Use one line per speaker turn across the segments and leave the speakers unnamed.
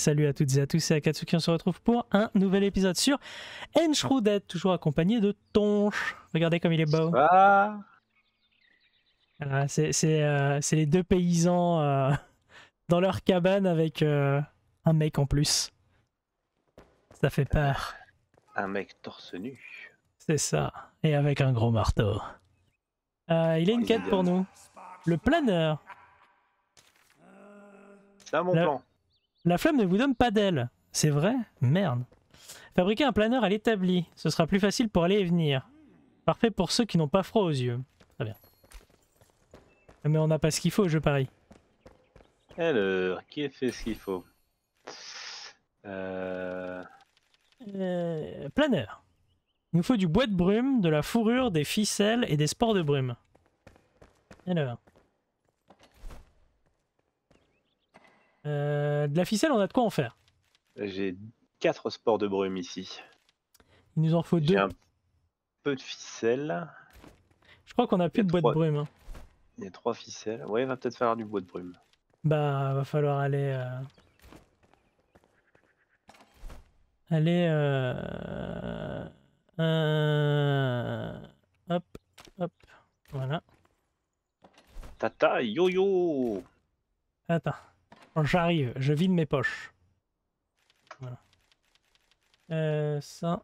salut à toutes et à tous, c'est Akatsuki, on se retrouve pour un nouvel épisode sur Enshrouded, toujours accompagné de Tonche. Regardez comme il est beau.
Ah,
Voilà, c'est c'est, euh, c'est les deux paysans euh, dans leur cabane avec euh, un mec en plus. Ça fait peur,
un mec torse nu.
c'est ça. Et avec un gros marteau. Il a une quête pour nous. Le planeur.
C'est
Là-
plan.
La flamme ne vous donne pas d'aile. C'est vrai? Merde. Fabriquer un planeur à l'établi. Ce sera plus facile pour aller et venir. Parfait pour ceux qui n'ont pas froid aux yeux. Très bien. Mais on n'a pas ce qu'il faut, je parie.
Alors, qui a fait ce qu'il faut? Euh...
Euh, planeur. Il nous faut du bois de brume, de la fourrure, des ficelles et des spores de brume. Alors. Euh, de la ficelle, on a de quoi en faire.
J'ai quatre sports de brume ici.
Il nous en faut
J'ai
deux.
un peu de ficelle.
Je crois qu'on a plus de bois de brume. hein.
Il y a trois ficelles. Ouais, il va peut-être falloir du bois de brume.
Bah, va falloir aller. euh, Aller. euh, euh, Hop, hop. Voilà.
Tata, yo-yo
Attends. J'arrive, je vide mes poches. Voilà. Euh, ça.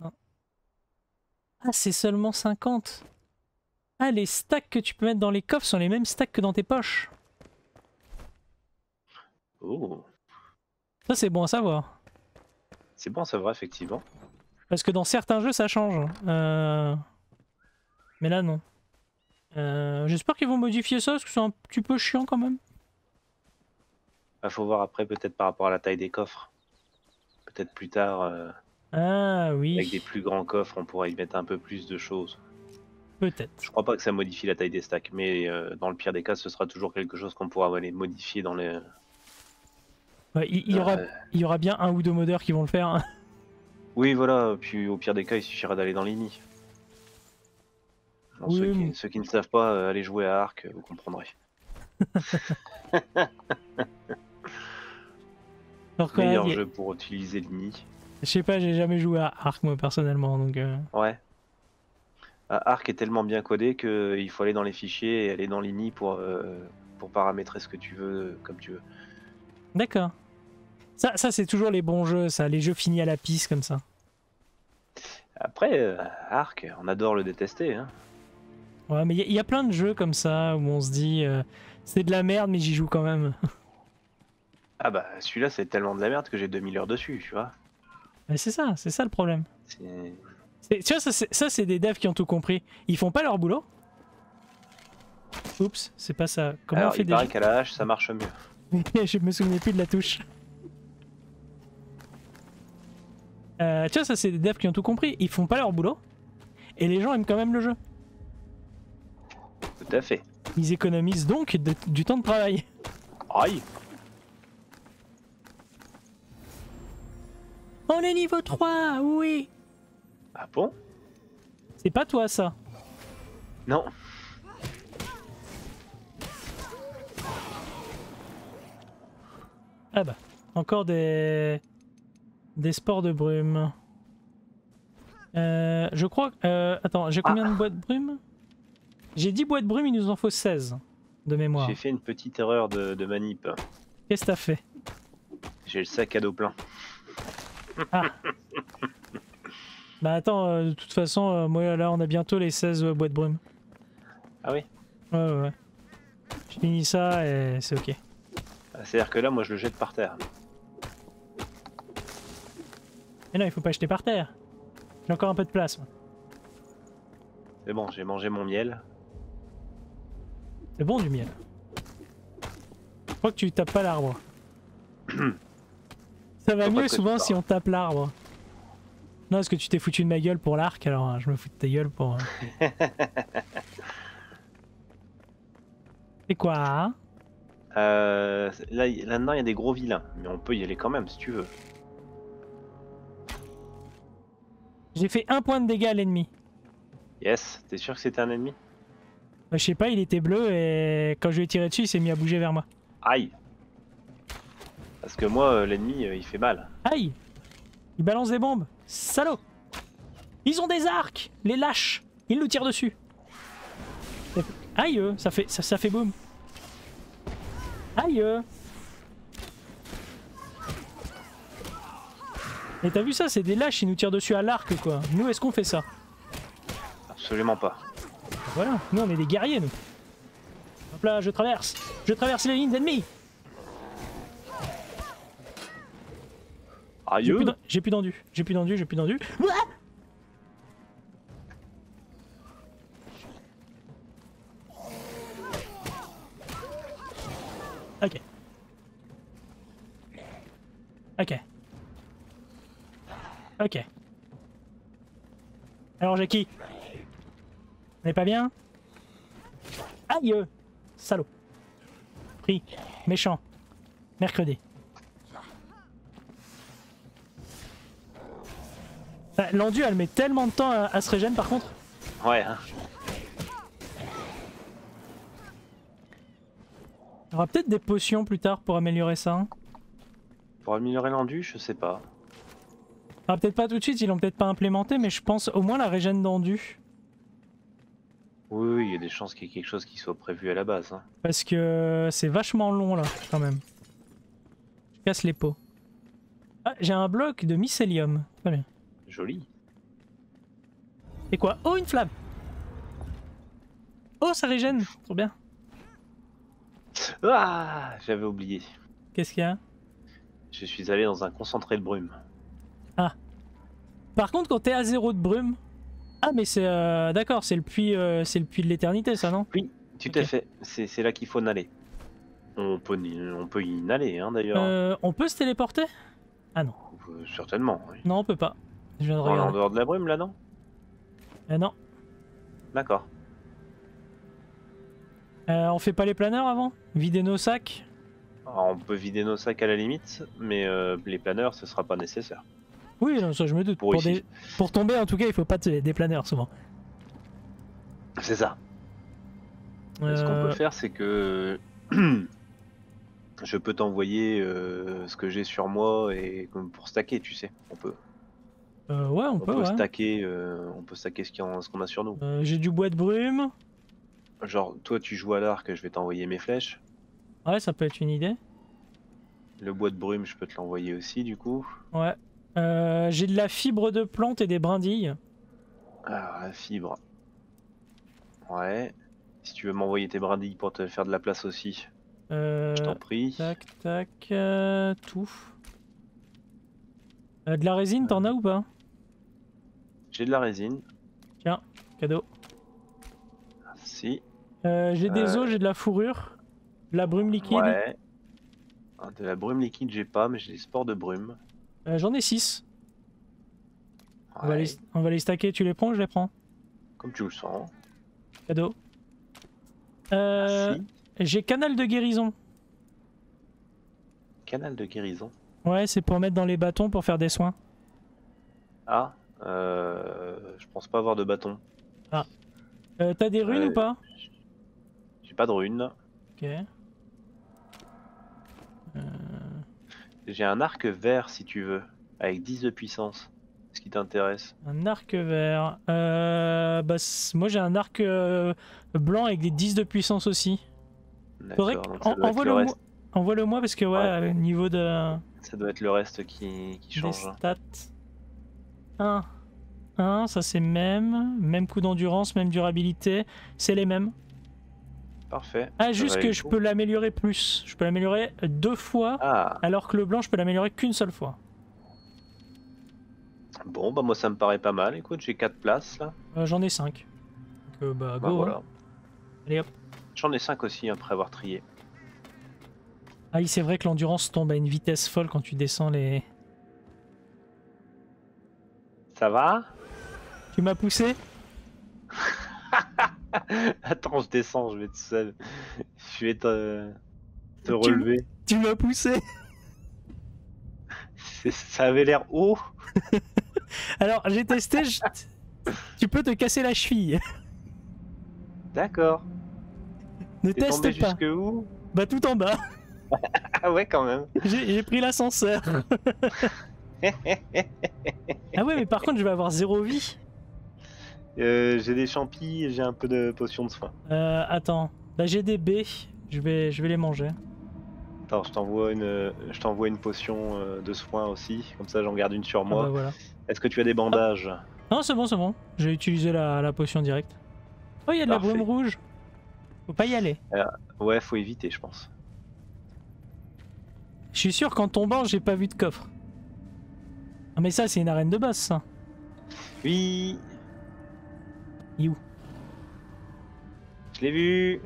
ça. Ah, c'est seulement 50. Ah, les stacks que tu peux mettre dans les coffres sont les mêmes stacks que dans tes poches.
Oh,
Ça, c'est bon à savoir.
c'est bon, c'est vrai, effectivement.
Parce que dans certains jeux, ça change. Euh, Mais là, non. Euh, J'espère qu'ils vont modifier ça, parce que c'est un petit peu chiant quand même.
Il faut voir après, peut-être par rapport à la taille des coffres. Peut-être plus tard, euh,
Ah oui,
avec des plus grands coffres, on pourra y mettre un peu plus de choses.
peut-être.
Je crois pas que ça modifie la taille des stacks, mais euh, dans le pire des cas, ce sera toujours quelque chose qu'on pourra aller modifier dans les.
Ouais, il, il y aura,
Euh,
il y aura bien un ou deux modeurs qui vont le faire. hein.
Oui, voilà. Puis au pire des cas, il suffira d'aller dans
Oui,
ceux, qui, ceux qui ne savent pas, allez jouer à Arc, vous comprendrez.
Pourquoi
Meilleur
y
jeu pour utiliser l'INI.
Je sais pas, j'ai jamais joué à Ark moi personnellement, donc. euh,
Ouais. Ah, Arc est tellement bien codé qu'il faut aller dans les fichiers et aller dans l'INI pour, euh, pour paramétrer ce que tu veux euh, comme tu veux.
D'accord. Ça, ça c'est toujours les bons jeux, ça, les jeux finis à la piste comme ça.
Après, euh, Arc, on adore le détester. Hein.
Ouais, mais il y a- il y, a plein de jeux comme ça où on se dit euh, c'est de la merde, mais j'y joue quand même.
Ah bah celui-là c'est tellement de la merde que j'ai 2000 heures dessus, tu vois.
Mais c'est ça, c'est ça le problème. Tu vois, ça, c'est- des devs qui ont tout compris. Ils font pas leur boulot. Oups, c'est pas ça. Comment
Alors,
on fait
il paraît qu'à la hache ça marche mieux.
Je me souvenais plus de la touche. Euh, tu vois, ça, c'est des devs qui ont tout compris. Ils font pas leur boulot. Et les gens aiment quand même le jeu.
Tout à fait.
Ils économisent donc de- du temps de travail.
Aïe
On est niveau 3, oui
Ah bon?
C'est pas toi, ça.
Non.
Ah bah, encore des... Des sports de brume. Euh, je crois... Euh, attends, j'ai combien de boîtes de brume? J'ai 10 boîtes de brume, il nous en faut 16 de mémoire.
J'ai fait une petite erreur de, de manip.
Qu'est-ce que t'as fait?
J'ai le sac à dos plein.
Bah attends, euh, de toute façon, euh, moi là on a bientôt les 16 euh, boîtes brume.
Ah oui?
Ouais ouais ouais. Je finis ça et c'est ok.
Ah, C'est-à-dire que là, moi, je le jette par terre.
Mais non, il faut pas jeter par terre. J'ai encore un peu de place. moi.
C'est bon, j'ai mangé mon miel.
C'est bon du miel. Je crois que tu tapes pas l'arbre. ça va mieux souvent si on tape l'arbre. Non, parce que tu t'es foutu de ma gueule pour l'arc, alors euh, je me fous de ta gueule pour... euh. C'est quoi hein?
Euh, là, là-dedans, il y a des gros vilains. Mais on peut y aller quand même, si tu veux.
J'ai fait un point de dégâts à l'ennemi.
Yes, t'es sûr que c'était un ennemi?
Bah, je sais pas, il était bleu et quand je lui ai tiré dessus, il s'est mis à bouger vers moi.
Aïe Parce que moi, euh, l'ennemi, euh, il fait mal.
Aïe Ils balancent des bombes Salaud Ils ont des arcs Les lâches Ils nous tirent dessus Aïe euh, ça fait, ça, ça fait boum Aïe. Et t'as vu ça C'est des lâches, ils nous tirent dessus à l'arc quoi. Nous, est-ce qu'on fait ça?
Absolument pas.
Voilà, nous on est des guerriers nous. Hop là, je traverse Je traverse les lignes d'ennemis J'ai J'ai plus d'endu, j'ai plus d'endu, j'ai plus d'endu. Ok. Ok. Ok. Alors qui? On est pas bien? Aïe Salaud. Pris. Méchant. Mercredi. L'endu elle met tellement de temps à, à se régène par contre.
Ouais, hein.
Il y aura peut-être des potions plus tard pour améliorer ça. hein.
Pour améliorer l'endu, je sais pas.
Ah, peut-être pas tout de suite, ils l'ont peut-être pas implémenté, mais je pense au moins la régène d'endu.
Oui, oui, il y a des chances qu'il y ait quelque chose qui soit prévu à la base. hein.
Parce que c'est vachement long là, quand même. Je casse les pots. Ah, j'ai un bloc de mycélium. Très bien.
Joli.
Et quoi? Oh, une flamme Oh, ça régène Trop bien.
Ah J'avais oublié.
Qu'est-ce qu'il y a?
Je suis allé dans un concentré de brume.
Par contre, quand t'es à zéro de brume... Ah, mais c'est... euh, D'accord, c'est le puits euh, c'est le puits de l'éternité, ça, non?
Tout
Ok.
à fait, c'est là qu'il faut naller. On peut, y- on peut y naller, hein, d'ailleurs.
euh, On peut se téléporter? Ah non.
Certainement. Oui.
Non, on peut pas. Je viens de
On est en
regarder.
dehors de la brume, là, non
Euh, non.
D'accord.
Euh, on fait pas les planeurs avant? Vider nos sacs?
Alors, on peut vider nos sacs à la limite, mais euh, les planeurs, ce sera pas nécessaire.
Oui, non, ça je me doute.
Pour
Pour,
ici.
des- pour tomber, en tout cas, il faut pas de- des planeurs souvent.
C'est ça. Ce qu'on
Euh,
peut faire, c'est que je peux t'envoyer euh, ce que j'ai sur moi et comme pour stacker, tu sais. On peut,
euh, ouais, on,
on
peut,
peut
ouais.
stacker, euh, on peut stacker ce a- qu'on a sur nous.
Euh, J'ai du bois de brume.
Genre, toi, tu joues à l'arc, je vais t'envoyer mes flèches.
Ouais, ça peut être une idée.
Le bois de brume, je peux te l'envoyer aussi, du coup.
Ouais. Euh, J'ai de la fibre de plante et des brindilles.
Alors, la fibre. Ouais. Si tu veux m'envoyer tes brindilles pour te faire de la place aussi,
Euh,
je t'en prie.
tac, tac, euh, tout. Euh, de la résine, t'en as ou pas?
J'ai de la résine.
Cadeau.
Merci.
Euh, j'ai des
Euh,
os, j'ai de la fourrure. De la brume liquide.
Ouais. Ah, De la brume liquide, j'ai pas, mais j'ai des spores de brume.
Euh, J'en ai 6. On, va les, on va les stacker. Tu les prends ou je les prends?
Comme tu le sens.
Cadeau. Euh, j'ai canal de guérison.
Canal de guérison.
Ouais, c'est pour mettre dans les bâtons pour faire des soins.
Ah, euh, je pense pas avoir de bâton.
Euh, T'as des runes ou pas?
J'ai pas de runes.
Ok. Euh,
J'ai un arc vert si tu veux, avec 10 de puissance. Ce qui t'intéresse
un arc vert. Euh, bah, moi j'ai un arc euh, blanc avec des 10 de puissance aussi. Faudrait que-
donc ça
en-
doit être le
Envoie-le moi,
reste.
envoie-le moi parce que ouais,
Ouais.
au niveau de,
Ça doit être le reste qui, change.
stats. 1. 1, ça c'est même. Même coup d'endurance, même durabilité. C'est les mêmes.
Parfait.
Ah, juste que je
coup.
peux l'améliorer plus. Je peux l'améliorer deux fois,
Ah,
alors que le blanc, je peux l'améliorer qu'une seule fois.
bon, bah moi ça me paraît pas mal. Écoute, j'ai 4 places là.
Euh, J'en ai 5. Donc, euh, bah,
Bah
go.
voilà.
hein. Allez hop.
J'en ai 5 aussi après avoir trié.
Ah oui, c'est vrai que l'endurance tombe à une vitesse folle quand tu descends les.
Ça va?
Tu m'as poussé?
Attends, je descends, je vais tout seul. Je vais te, relever.
Tu m'as poussé
Ça avait l'air haut.
Alors, j'ai testé. je- Tu peux te casser la cheville.
D'accord.
Ne teste pas.
jusque où?
Bah, tout en bas.
Ah ouais, quand même.
J'ai pris l'ascenseur. ah ouais, mais par contre, je vais avoir zéro vie.
Euh, j'ai des champis et j'ai un peu de potion de soin.
Euh, attends. Bah, j'ai des baies. Je vais, je vais les manger.
Attends, je t'envoie une, je t'envoie une potion euh, de soin aussi. Comme ça, j'en garde une sur
Ah
moi.
bah voilà.
Est-ce que tu as des bandages?
Non, c'est bon, c'est bon. J'ai utilisé la, la potion directe. Oh, il y a de la brume rouge. Faut pas y aller.
Ouais, faut éviter, je pense.
Je suis sûr qu'en tombant, j'ai pas vu de coffre. Ah, mais ça, c'est une arène de boss, ça.
Oui.
Il est où?
Je l'ai vu.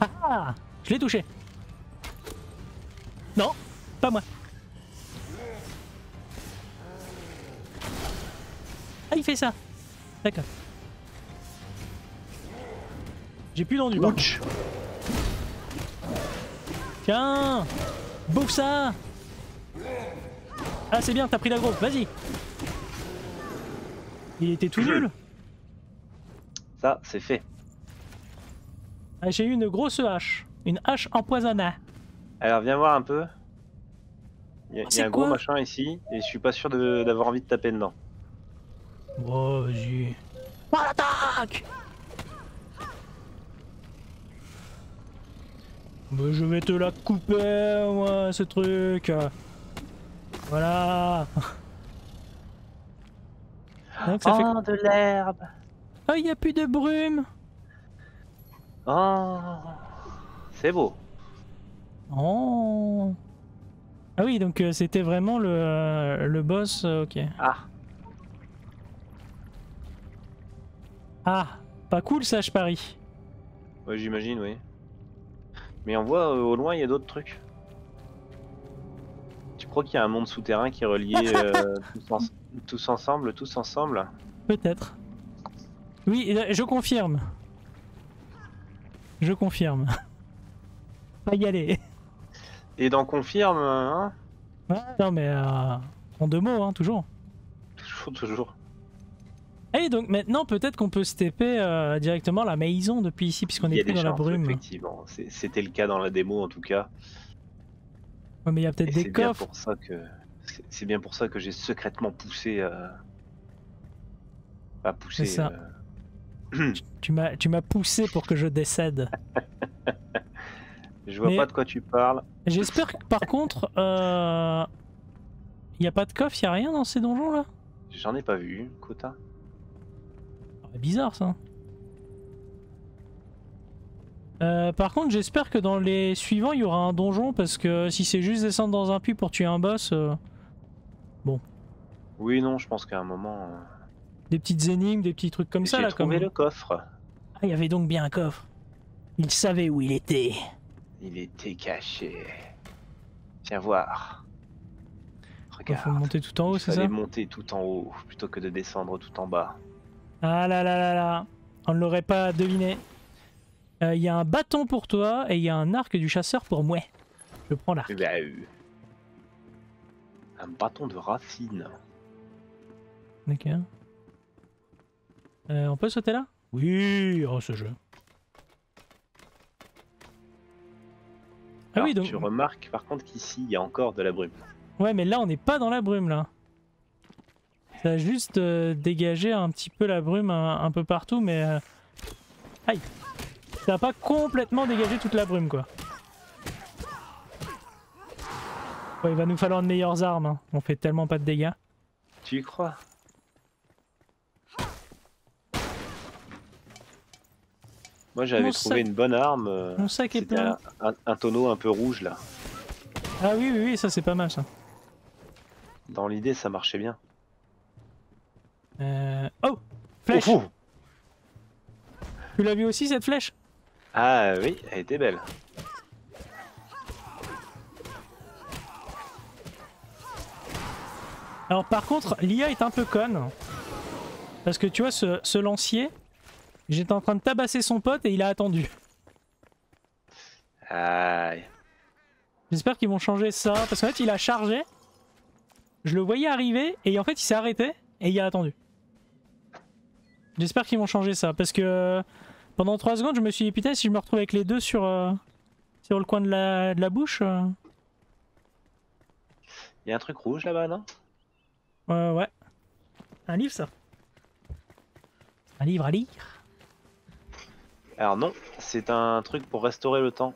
Ah ah Je l'ai touché. Non, pas moi. Ah, il fait ça. D'accord. J'ai plus d'endu. par.
Ouch.
Tiens Bouffe ça Ah, c'est bien, t'as pris l'aggro. Vas-y. Il était tout nul.
Ça, c'est fait.
Ah, J'ai eu une grosse hache. Une hache empoisonnée.
Alors, viens voir un peu. Il y a,
Oh,
y un gros
quoi
machin ici et je suis pas sûr d'avoir envie de taper dedans.
Oh, vas-y. Oh, l'attaque Mais je vais te la couper, moi, ce truc. Voilà. Donc ça fait...
Oh, de l'herbe.
Oh, il n'y a plus de brume.
Oh, c'est beau.
Oh. Ah oui, donc euh, c'était vraiment le, euh, le boss, euh, ok.
Ah,
Ah, pas cool ça, je parie.
ouais, j'imagine, oui. Mais on voit euh, au loin, il y a d'autres trucs. Tu crois qu'il y a un monde souterrain qui est relié euh, tous, en- tous ensemble, tous ensemble?
Peut-être. Oui, je confirme. Je confirme. Pas y aller.
Et dans confirme, hein?
Non mais euh, en deux mots, hein, toujours.
Toujours, toujours.
Et donc maintenant peut-être qu'on peut se TP euh, directement la maison depuis ici puisqu'on est
a
plus dans la brume.
effectivement. C'était le cas dans la démo en tout cas.
Ouais, mais il y a peut-être des
bien
coffres.
pour ça que c'est- bien pour ça que j'ai secrètement poussé. Euh... Pas poussé.
C'est ça.
euh,
Tu m'as tu m'as poussé pour que je décède.
Je vois
Mais-
pas de quoi tu parles.
J'espère que par contre, euh... il y a pas de coffre, il y a rien dans ces donjons là.
J'en ai pas vu, quota.
Bizarre ça. Euh, par contre, j'espère que dans les suivants, il y aura un donjon parce que si c'est juste descendre dans un puits pour tuer un boss, euh,
Oui, non, je pense qu'à un moment. euh,
des petites énigmes, des petits trucs comme ça là. Comme...
trouvé le coffre.
Ah, il y avait donc bien un coffre. Il savait où il était.
Il était caché. Viens voir.
Il
Regarde.
faut monter tout en haut,
Il
c'est ça?
monter tout en haut plutôt que de descendre tout en bas.
Ah là là là là. On ne l'aurait pas deviné. Euh, Il y a un bâton pour toi et il y a un arc du chasseur pour moi. Je prends l'arc.
Ben, euh, Un bâton de racine.
Ok. Euh, on peut sauter là? Oui, oh ce jeu. Ah oui, donc.
Tu remarques par contre qu'ici il y a encore de la brume.
Ouais, mais là on n'est pas dans la brume là. Ça a juste euh, dégagé un petit peu la brume un, un peu partout, mais. euh, Aïe Ça a pas complètement dégagé toute la brume quoi. Ouais, il va nous falloir de meilleures armes. hein. On fait tellement pas de dégâts.
Tu y crois? Moi j'avais trouvé
sac-
une bonne arme. euh,
Mon sac est plein.
un, un- un tonneau un peu rouge là.
Ah oui, oui, oui, ça c'est pas mal ça.
Dans l'idée ça marchait bien.
Euh... Oh Flèche
Oh,
Tu l'as vu aussi cette flèche?
Ah oui, elle était belle.
Alors par contre, l'IA est un peu conne. Parce que tu vois, ce, ce lancier, j'étais en train de tabasser son pote et il a attendu.
Aïe.
J'espère qu'ils vont changer ça. Parce qu'en fait, il a chargé. Je le voyais arriver et en fait, il s'est arrêté et il a attendu. J'espère qu'ils vont changer ça. Parce que pendant 3 secondes, je me suis dit putain, si je me retrouve avec les deux sur, euh, Sur le coin de la, de la bouche euh
Il y a un truc rouge là-bas, non?
Euh, ouais. Un livre, ça Un livre à lire
Alors non, c'est un truc pour restaurer le temps.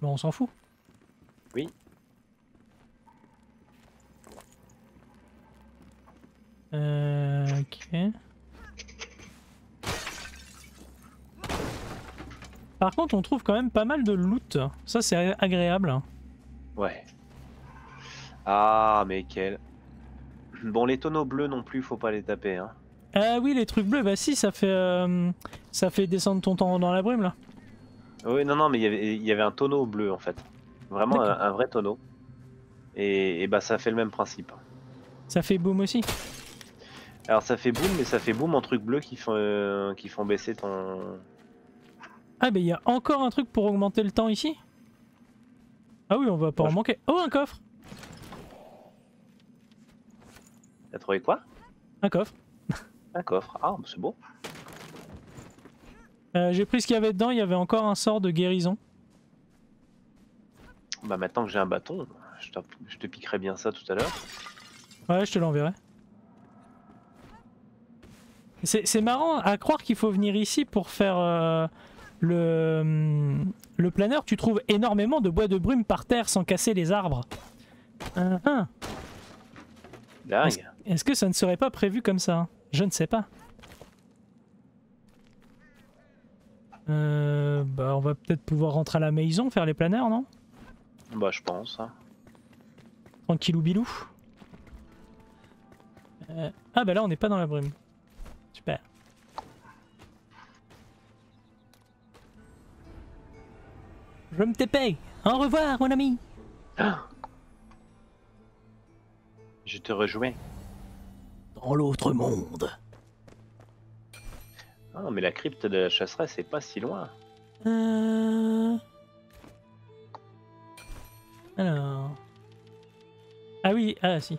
Bon, on s'en fout.
Oui.
Euh, ok. Par contre, on trouve quand même pas mal de loot. Ça, c'est agréable.
Ouais. Ah, mais quel. Bon, les tonneaux bleus non plus, faut pas les taper. Hein.
Ah oui, les trucs bleus, bah si, ça fait, euh, ça fait descendre ton temps dans la brume là.
Oui, non, non, mais il y avait- un tonneau bleu en fait. Vraiment un, vrai tonneau. Et, et bah ça fait le même principe.
Ça fait boom aussi.
Alors ça fait boum, mais ça fait boum en trucs bleus qui font, euh, qui font baisser ton.
Ah, bah il y a encore un truc pour augmenter le temps ici? Ah oui, on va pas
Moi,
en
je-
manquer. Oh, un coffre
T'as trouvé quoi?
Un coffre.
Un coffre. Ah, bah, c'est beau.
Euh, J'ai pris ce qu'il y avait dedans, il y avait encore un sort de guérison.
Bah maintenant que j'ai un bâton, je, te piquerai bien ça tout à l'heure.
Ouais, je te l'enverrai. C'est c'est marrant à croire qu'il faut venir ici pour faire euh, le, hum, le planeur. Tu trouves énormément de bois de brume par terre sans casser les arbres. Hein, hein.
Dingue.
Est-ce que ça ne serait pas prévu comme ça? Je ne sais pas. Euh, bah, on va peut-être pouvoir rentrer à la maison, faire les planeurs, non?
Bah je pense. hein.
Tranquillou bilou. Euh, Ah bah là on n'est pas dans la brume. Super. Je me t'épée. Au revoir mon ami.
Je te rejoins.
Dans l'autre monde.
Ah, mais la crypte de la chasseresse, c'est pas si loin.
Euh... Alors... Ah oui, ah si.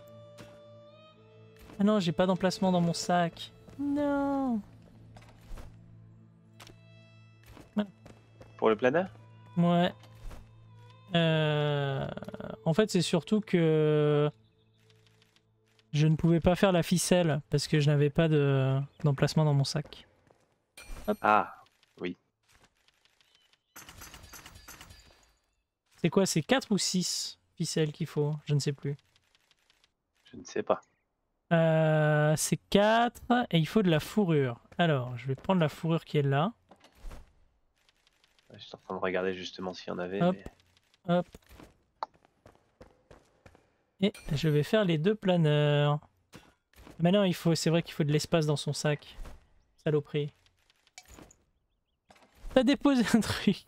Ah non, j'ai pas d'emplacement dans mon sac. Non.
Pour le planeur
Ouais. Euh, En fait, c'est surtout que je ne pouvais pas faire la ficelle parce que je n'avais pas de d'emplacement dans mon sac.
Ah,
C'est quoi C'est 4 ou 6 ficelles qu'il faut? Je ne sais plus.
je ne sais pas.
Euh, c'est 4 et il faut de la fourrure. Alors, je vais prendre la fourrure qui est là.
Je suis en train de regarder justement s'il y en avait.
Hop.
mais-
Hop. Et je vais faire les deux planeurs. Maintenant, il faut, c'est vrai qu'il faut de l'espace dans son sac. Saloperie. T'as déposé un truc.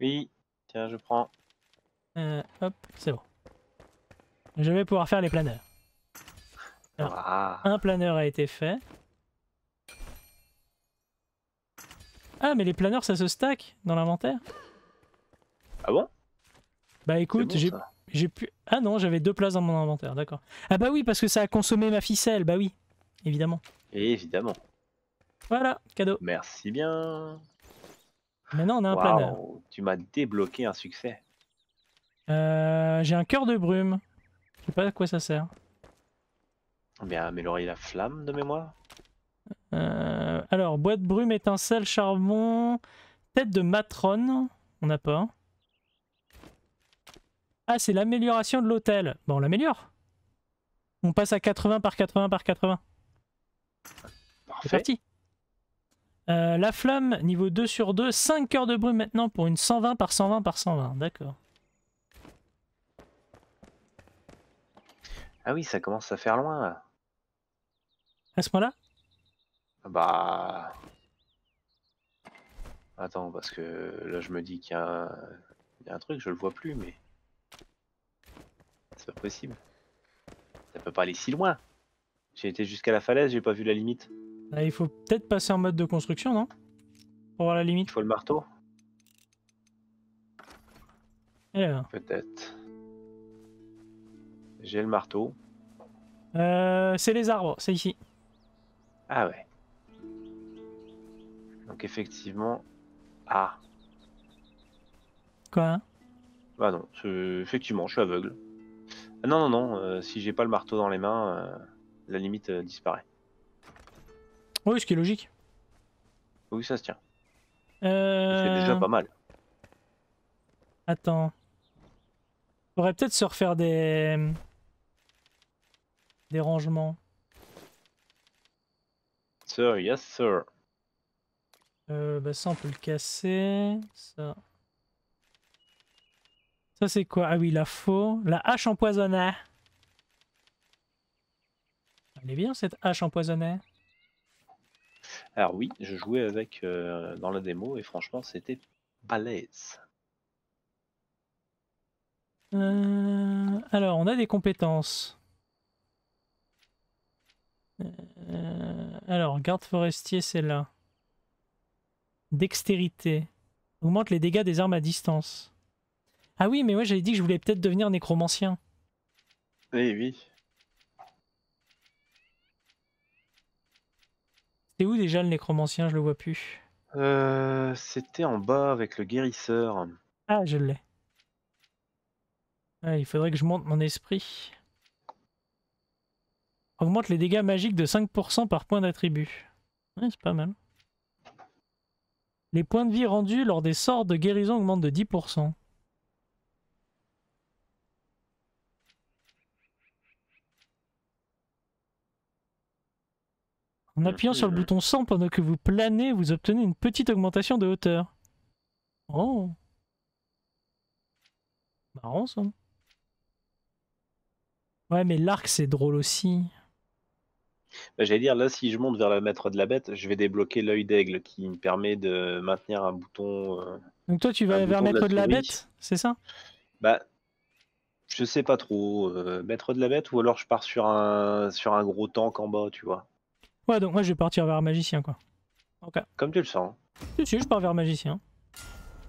Oui, tiens, je prends.
Euh, hop, c'est bon. Je vais pouvoir faire les planeurs. Alors.
Ah,
Un planeur a été fait. Ah, mais les planeurs, ça se stack dans l'inventaire
ah bon?
Bah écoute,
bon,
j'ai. J'ai pu. Ah non, j'avais deux places dans mon inventaire, d'accord. Ah bah oui, parce que ça a consommé ma ficelle, bah oui, évidemment.
Évidemment.
Voilà, cadeau.
Merci bien.
Maintenant, on a un planeur.
Tu m'as débloqué un succès.
Euh, J'ai un cœur de brume. Je sais pas à quoi ça sert.
Eh Bien, améliorer la flamme de mémoire.
Euh, alors, boîte brume, étincelle, charbon, tête de matrone. On n'a pas. Ah, c'est l'amélioration de l'hôtel. Bon, on l'améliore. On passe à 80 par 80 par 80. C'est parti. Euh, la flamme, niveau 2 sur 2, 5 cœurs de brume maintenant pour une 120 par 120 par 120. D'accord.
Ah oui, ça commence à faire loin là.
À ce moment-là
Bah. Attends, parce que là je me dis qu'il y, a un... il y a un truc, je le vois plus, mais. C'est pas possible. Ça peut pas aller si loin. J'ai été jusqu'à la falaise, j'ai pas vu la limite.
Là, Il faut peut-être passer en mode de construction, non? Pour voir la
Il
limite.
faut le marteau Peut-être. J'ai le marteau.
euh, c'est les arbres, c'est ici.
Ah ouais. Donc effectivement. Ah,
Quoi?
Bah non, effectivement, je suis aveugle. Ah non, non, non, euh, si j'ai pas le marteau dans les mains, euh, la limite euh, disparaît.
Oui, ce qui est logique.
Oui, ça se tient. C'est déjà pas mal.
Attends. Faudrait peut-être se refaire des... Des rangements.
Sir, yes, sir.
Euh, bah ça on peut le casser. Ça. Ça c'est quoi? Ah oui, la faux. La hache empoisonnée. Elle est bien cette hache empoisonnée.
Alors oui, je jouais avec euh, dans la démo et franchement, c'était balèze.
Euh, alors, on a des compétences. Euh, alors, garde forestier, c'est là. Dextérité. Augmente les dégâts des armes à distance. Ah oui, mais moi j'avais dit que je voulais peut-être devenir nécromancien.
Eh oui.
C'est où déjà le nécromancien? Je le vois plus.
Euh, c'était en bas avec le guérisseur.
Ah, je l'ai. Ah, il faudrait que je monte mon esprit. Augmente les dégâts magiques de 5% par point d'attribut. Ouais, c'est pas mal. Les points de vie rendus lors des sorts de guérison augmentent de 10%. En appuyant sur le bouton 100 pendant que vous planez, vous obtenez une petite augmentation de hauteur. Oh Marrant ça. Ouais, mais l'arc c'est drôle aussi.
Bah, J'allais dire, là, si je monte vers le maître de la bête, je vais débloquer l'œil d'aigle qui me permet de maintenir un bouton. euh,
Donc toi tu
Un
vas vers
bouton de la
maître de la
souris.
bête, c'est ça?
Bah, je sais pas trop. euh, maître de la bête ou alors je pars sur un, sur un gros tank en bas, tu vois.
Ouais, donc moi je vais partir vers magicien quoi. Ok.
Comme tu le sens.
Si, si, je pars vers magicien.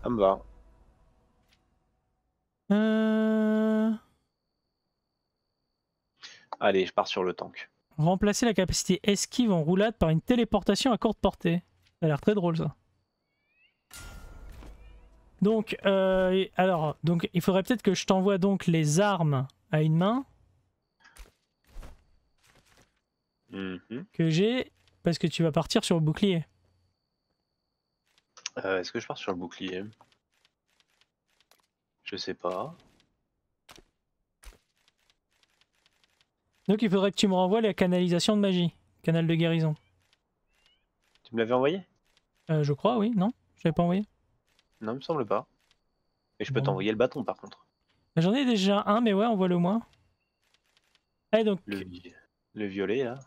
Ça me va.
Euh...
Allez, je pars sur le tank.
Remplacer la capacité esquive en roulade par une téléportation à courte portée. Ça a l'air très drôle ça. Donc, euh, alors, donc il faudrait peut-être que je t'envoie donc les armes à une main
Mhm.
que j'ai parce que tu vas partir sur le bouclier.
Euh, Est-ce que je pars sur le bouclier? Je sais pas.
Donc il faudrait que tu me renvoies la canalisation de magie, canal de guérison.
Tu me l'avais envoyé?
Euh, je crois, oui, non Je l'avais pas envoyé
Non, il me semble pas. Et je peux
Bon.
t'envoyer le bâton par contre.
J'en ai déjà un, mais ouais, envoie-le moi. Ah, donc...
Le, vi- le violet là.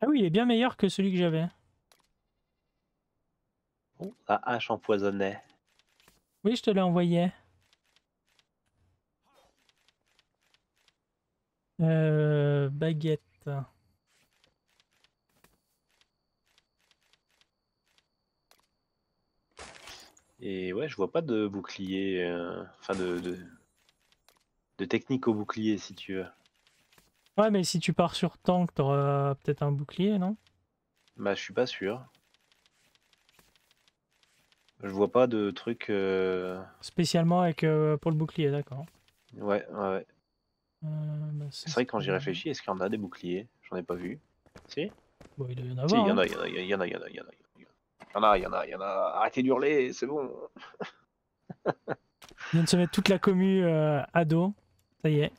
ah oui, il est bien meilleur que celui que j'avais.
Oh, la hache empoisonnée.
Oui, je te l'ai envoyé. Euh, baguette.
Et ouais, je vois pas de bouclier. euh, Enfin, de, de, de technique au bouclier si tu veux.
Ouais, mais si tu pars sur tank, t'auras peut-être un bouclier, non?
Bah, je suis pas sûr. Je vois pas de truc. euh,
Spécialement avec, euh, pour le bouclier, d'accord.
Ouais, ouais,
bah,
C'est vrai que quand j'y réfléchis, est-ce qu'il y en a des boucliers J'en ai pas vu. Si
Bon, il doit y en
Si,
avoir.
il y en
hein.
a, il y en a, il y en a, il y en a, il y en a. Il y en a, il y en a, il y en a. Arrêtez d'hurler, c'est bon.
Il vient de se mettre toute la commu euh, à dos. Ça y est.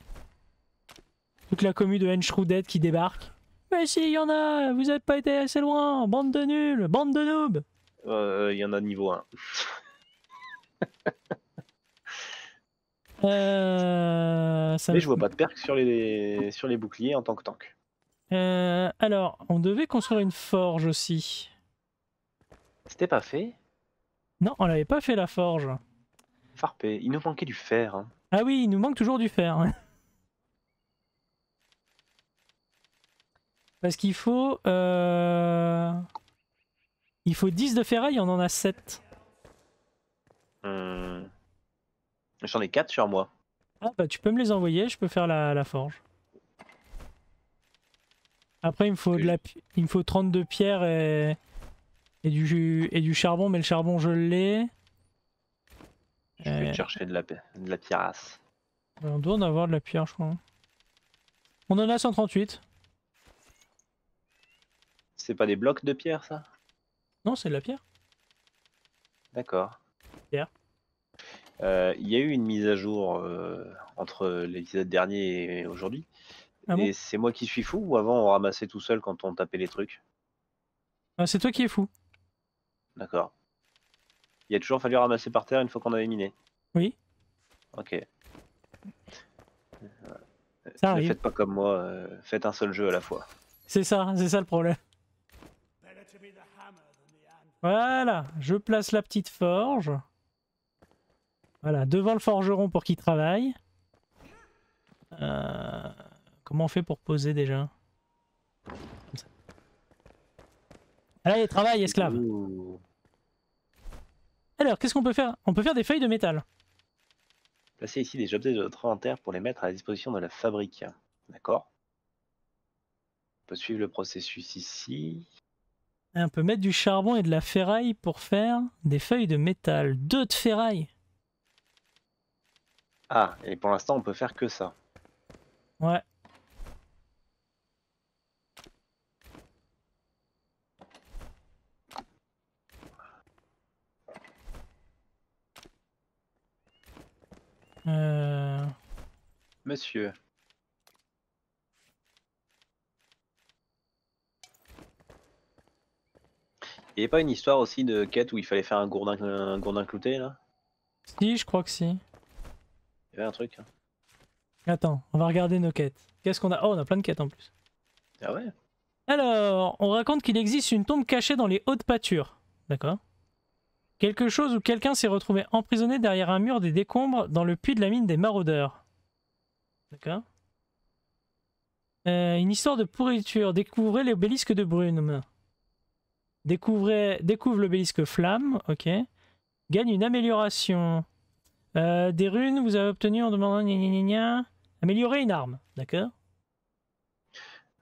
Toute la commu de Henchrouded qui débarque. Mais si, il y en a Vous n'êtes pas été assez loin Bande de nuls Bande de noobs
Euh, Il y en a niveau 1.
Euh, ça
Mais je vois pas de perk sur les, sur les boucliers en tant que tank.
Euh, alors, on devait construire une forge aussi.
C'était pas fait
Non, on l'avait pas fait la forge.
Farpé. Il nous manquait du fer. hein.
Ah oui, il nous manque toujours du fer. Parce qu'il faut... euh, Il faut 10 de ferraille, on en a 7.
Hum. J'en ai 4 sur moi.
Ah bah tu peux me les envoyer, je peux faire la, la forge. Après il me faut, de la, il me faut 32 pierres et, et, du, et du charbon, mais le charbon je l'ai.
Je vais
Euh.
chercher de la, de la pierrasse.
On doit en avoir de la pierre, je crois. On en a 138.
C'est pas des blocs de pierre, ça?
Non, c'est de la pierre.
D'accord.
Pierre.
Euh, Il y a eu une mise à jour euh, entre l'épisode dernier et aujourd'hui.
Ah bon
et c'est moi qui suis fou ou avant on ramassait tout seul quand on tapait les trucs?
Ah, c'est toi qui es fou.
D'accord. Il a toujours fallu ramasser par terre une fois qu'on avait miné.
Oui.
Ok.
Ça
ne faites pas comme moi, euh, faites un seul jeu à la fois.
C'est ça, c'est ça le problème. Voilà, je place la petite forge. Voilà, devant le forgeron pour qu'il travaille. Euh, Comment on fait pour poser déjà? Comme ça. Allez, travaille, esclave.
Ouh.
Alors, qu'est-ce qu'on peut faire? On peut faire des feuilles de métal.
Placez ici des objets de votre inventaire pour les mettre à la disposition de la fabrique. D'accord? On peut suivre le processus ici.
Et On peut mettre du charbon et de la ferraille pour faire des feuilles de métal. Deux de ferraille.
Ah, et pour l'instant on peut faire que ça.
Ouais. Euh...
Monsieur. Il n'y avait pas une histoire aussi de quête où il fallait faire un gourdin, un gourdin clouté là?
Si, je crois que si.
Il y avait un truc. hein.
Attends, on va regarder nos quêtes. Qu'est-ce qu'on a? Oh, on a plein de quêtes en plus.
Ah ouais?
Alors, on raconte qu'il existe une tombe cachée dans les hautes pâtures. D'accord. Quelque chose où quelqu'un s'est retrouvé emprisonné derrière un mur des décombres dans le puits de la mine des maraudeurs. D'accord. Euh, une histoire de pourriture. Découvrez l'obélisque de Brune. Découvrez, découvre l'obélisque flamme. Ok. Gagne une amélioration. Euh, des runes, vous avez obtenu en demandant gna gna. Améliorer une arme. D'accord.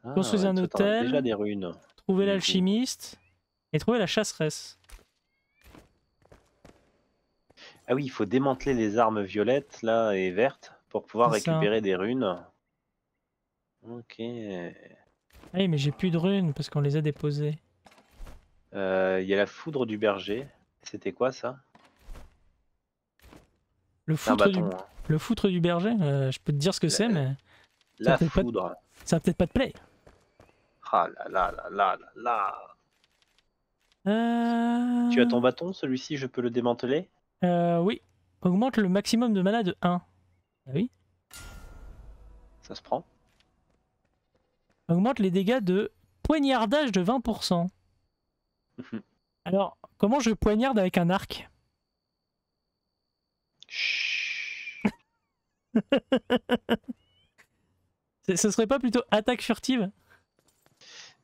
Ah,
Construisez un hôtel.
Déjà des runes.
Trouver l'alchimiste et trouver la chasseresse.
Ah oui, il faut démanteler les armes violettes là et vertes pour pouvoir
ça.
récupérer des runes. Ok.
Ah Oui, mais j'ai plus de runes parce qu'on les a déposées.
Euh, Il y a la foudre du berger. C'était quoi ça?
Le du,
hein.
le foutre du berger, euh, je peux te dire ce que c'est, mais
La
pas de-
foudre.
ça va peut-être pas te plaire.
Ah là là là là là là.
Euh...
Tu as ton bâton, celui-ci, je peux le démanteler?
Euh, oui. Augmente le maximum de mana de 1. Ah oui.
Ça se prend?
Augmente les dégâts de poignardage de 20%.
Mhm.
Alors, comment je poignarde avec un arc?
Chut.
Ce serait pas plutôt attaque furtive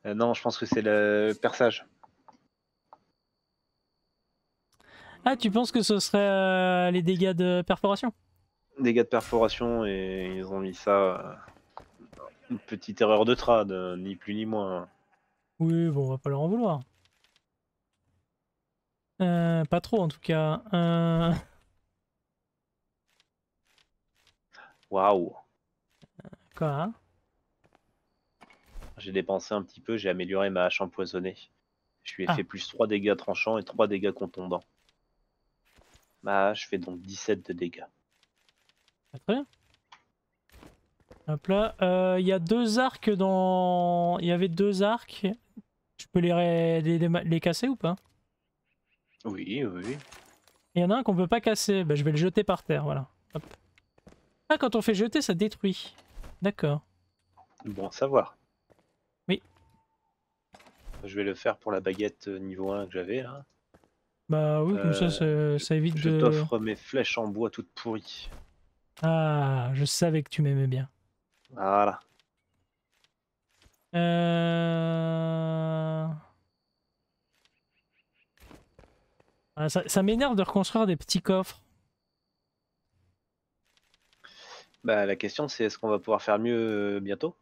Euh, non, je pense que c'est le perçage.
Ah, tu penses que ce serait euh, les dégâts de perforation?
Dégâts de perforation et ils ont mis ça. euh, Une petite erreur de trad, ni plus ni moins.
Oui, bon, on va pas leur en vouloir. Pas trop en tout cas. Euh,
Waouh
Quoi hein?
J'ai dépensé un petit peu, j'ai amélioré ma hache empoisonnée. Je lui ai
Ah.
fait plus 3 dégâts tranchants et 3 dégâts contondants. Ma hache fait donc 17 de dégâts.
Ah, Très bien. Hop là, euh, il y a deux arcs dans. Il y avait deux arcs. Je peux les, ré- les, les- les casser ou pas?
Oui, oui, oui.
Il y en a un qu'on peut pas casser. Bah, je vais le jeter par terre, voilà. Hop. Ah, quand on fait jeter, ça détruit. D'accord.
Bon à savoir.
Oui.
Je vais le faire pour la baguette euh, niveau 1 que j'avais là.
Bah oui, comme ça,
Euh,
ça, ça évite
Je
de.
t'offre mes flèches en bois toutes pourries.
Ah, je savais que tu m'aimais bien.
Voilà.
Euh... Ah, ça ça m'énerve de reconstruire des petits coffres.
Bah, la question c'est est-ce qu'on va pouvoir faire mieux euh, bientôt?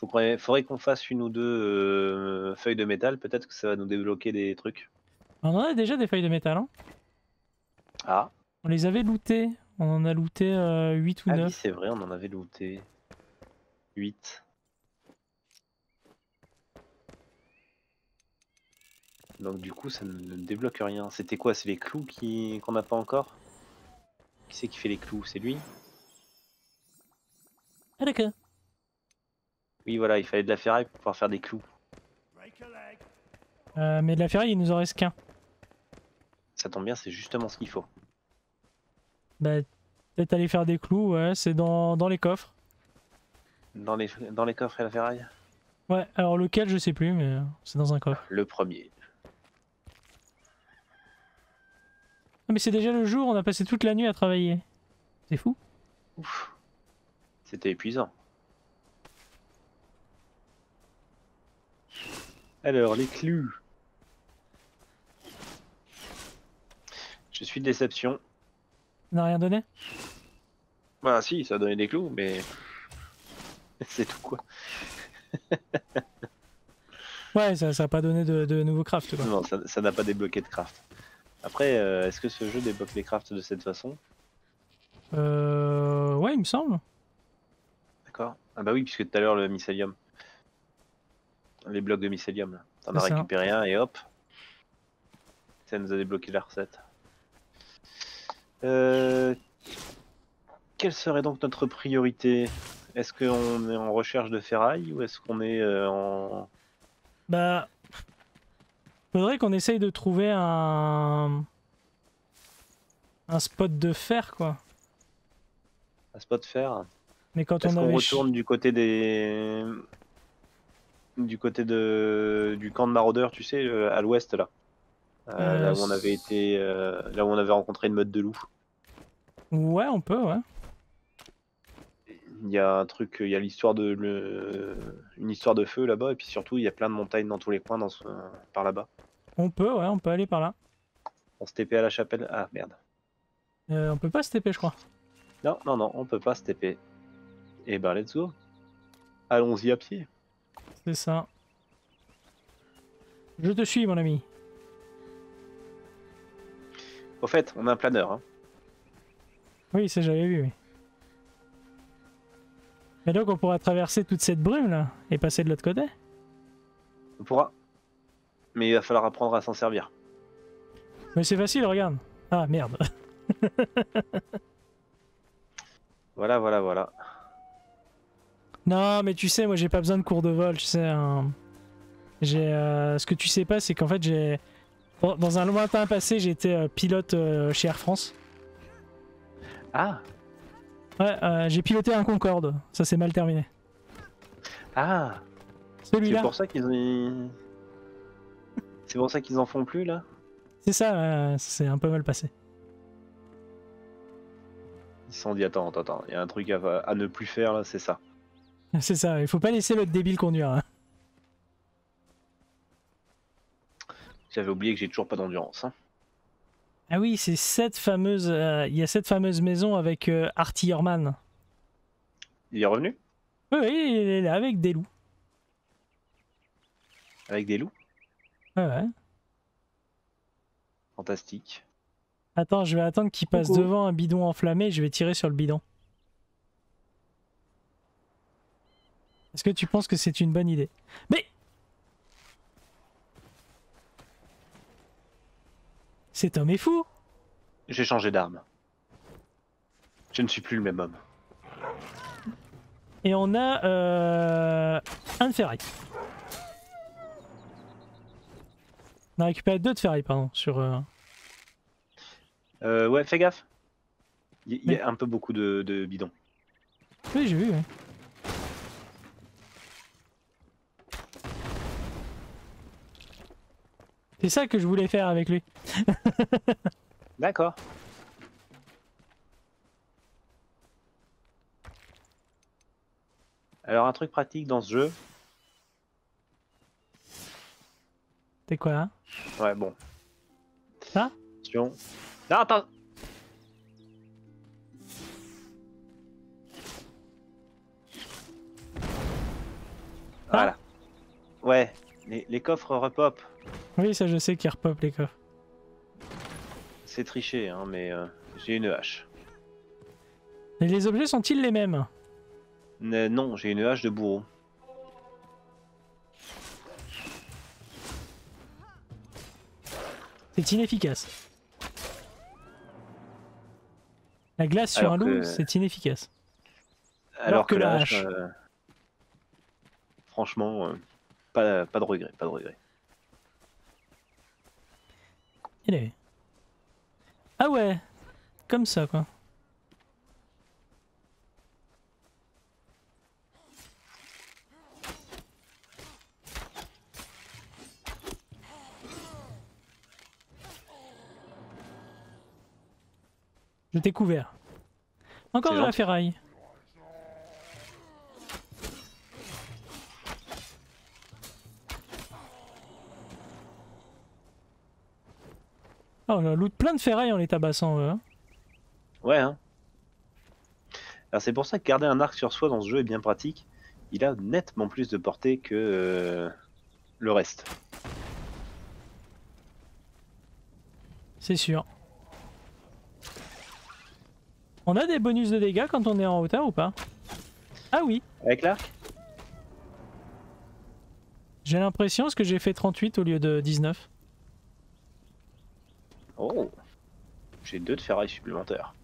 Qu'on- Faudrait qu'on fasse une ou deux euh, feuilles de métal, peut-être que ça va nous débloquer des trucs.
On en a déjà des feuilles de métal, hein
Ah,
On les avait lootés. On en a looté 8 ou
Ah oui,
9.
c'est vrai, on en avait looté. 8. Donc du coup, ça ne ne débloque rien. C'était quoi? C'est les clous qui qu'on n'a pas encore? Qui c'est qui fait les clous? C'est lui?
Ah d'accord.
Oui, voilà, il fallait de la ferraille pour pouvoir faire des clous.
Euh, mais de la ferraille, il nous en reste qu'un.
Ça tombe bien, c'est justement ce qu'il faut.
Bah, peut-être aller faire des clous, ouais, c'est dans, dans les coffres.
Dans les, dans les coffres et la ferraille?
Ouais, alors lequel, je sais plus, mais euh, c'est dans un coffre.
Le premier.
Ah, mais c'est déjà le jour, on a passé toute la nuit à travailler. C'est fou.
Ouf. C'était épuisant. Alors, les clous. Je suis de déception.
Ça n'a rien donné?
Bah si, ça a donné des clous, mais... C'est tout quoi.
Ouais, ça ça a pas donné de, de nouveaux crafts, quoi.
Non, ça ça n'a pas débloqué de craft. Après, euh, est-ce que ce jeu débloque les crafts de cette façon?
Euh... Ouais, il me semble.
Ah bah oui, puisque tout à l'heure le mycélium. Les blocs de mycélium, là. T'en as récupéré un et hop. Ça nous a débloqué la recette. Euh... Quelle serait donc notre priorité? Est-ce qu'on est en recherche de ferraille ou est-ce qu'on est euh, en...
Bah... Faudrait qu'on essaye de trouver un... Un spot de fer, quoi.
à spot fer?
Mais quand
Est-ce
on
retourne du côté des... Du côté de... du camp de maraudeurs, tu sais, euh, à l'ouest là Euh,
Euh,
Là où on avait été... euh, Là où on avait rencontré une meute de loups.
Ouais, on peut, ouais.
Il y a un truc, il y a l'histoire de le... une histoire de feu là-bas et puis surtout il y a plein de montagnes dans tous les coins dans ce... par là-bas.
On peut, ouais, on peut aller par là.
On se TP à la chapelle. Ah merde.
Euh, on peut pas se TP, je crois.
Non non non, on peut pas se TP. Et ben let's go. Allons-y à pied.
C'est ça. Je te suis, mon ami.
Au fait, on a un planeur. Hein.
Oui, ça j'avais vu, oui. Mais donc on pourra traverser toute cette brume là et passer de l'autre côté?
On pourra. Mais il va falloir apprendre à s'en servir.
Mais c'est facile, regarde. Ah merde.
Voilà voilà voilà.
Non, mais tu sais, moi j'ai pas besoin de cours de vol, tu sais. hein. J'ai, euh, ce que tu sais pas, c'est qu'en fait j'ai, dans, un lointain passé, j'ai été euh, pilote euh, chez Air France.
Ah
Ouais, euh, j'ai piloté un Concorde. Ça s'est mal terminé.
ah. C'est
Celui-là,
pour ça qu'ils ont. C'est pour ça qu'ils en font plus là?
c'est ça, c'est un peu mal passé.
Ils se sont dit attends attends attends, il y a un truc à, à ne plus faire là, c'est ça.
C'est ça. Il faut pas laisser l'autre débile conduire. hein.
J'avais oublié que j'ai toujours pas d'endurance. Hein.
Ah oui, c'est cette fameuse. euh, Il y a cette fameuse maison avec euh, Artillerman.
Il est revenu?
Oui, oui, il est là avec des loups.
avec des loups?
Ouais, ouais.
Fantastique.
Attends, je vais attendre qu'il passe
Coucou.
devant un bidon enflammé, je vais tirer sur le bidon. Est-ce que tu penses que c'est une bonne idée? Mais Cet homme est fou
J'ai changé d'arme. Je ne suis plus le même homme.
Et on a euh, un de ferraille. On a récupéré deux de ferraille, pardon, sur... euh,
Euh, ouais, fais gaffe. Il y, a un peu beaucoup de, de bidons.
Oui, j'ai vu, oui. C'est ça que je voulais faire avec lui.
D'accord. Alors un truc pratique dans ce jeu.
C'est quoi, hein?
Ouais, bon.
Ça?
Attention. Non, attends. Voilà. Ouais, les, les coffres repop.
Oui, ça je sais qu'il repop les coffres.
C'est triché, hein, mais euh, J'ai une hache.
Et les objets sont-ils les mêmes?
Euh, non, j'ai une hache de bourreau.
C'est inefficace. La glace sur
Alors
un loup,
que-
c'est inefficace.
Alors,
que
que,
la hache.
euh, Franchement, euh, pas, pas de regret, pas de regret.
Il est. Ah ouais, comme ça quoi. Je t'ai couvert. Encore de la ferraille. Oh, on loot plein de ferraille en les tabassant, eux, hein.
Ouais, hein. Alors c'est pour ça que garder un arc sur soi dans ce jeu est bien pratique. Il a nettement plus de portée que euh, le reste.
C'est sûr. On a des bonus de dégâts quand on est en hauteur ou pas? Ah oui,
Avec l'arc?
J'ai l'impression parce que j'ai fait 38 au lieu de 19.
Oh J'ai deux de ferraille supplémentaires.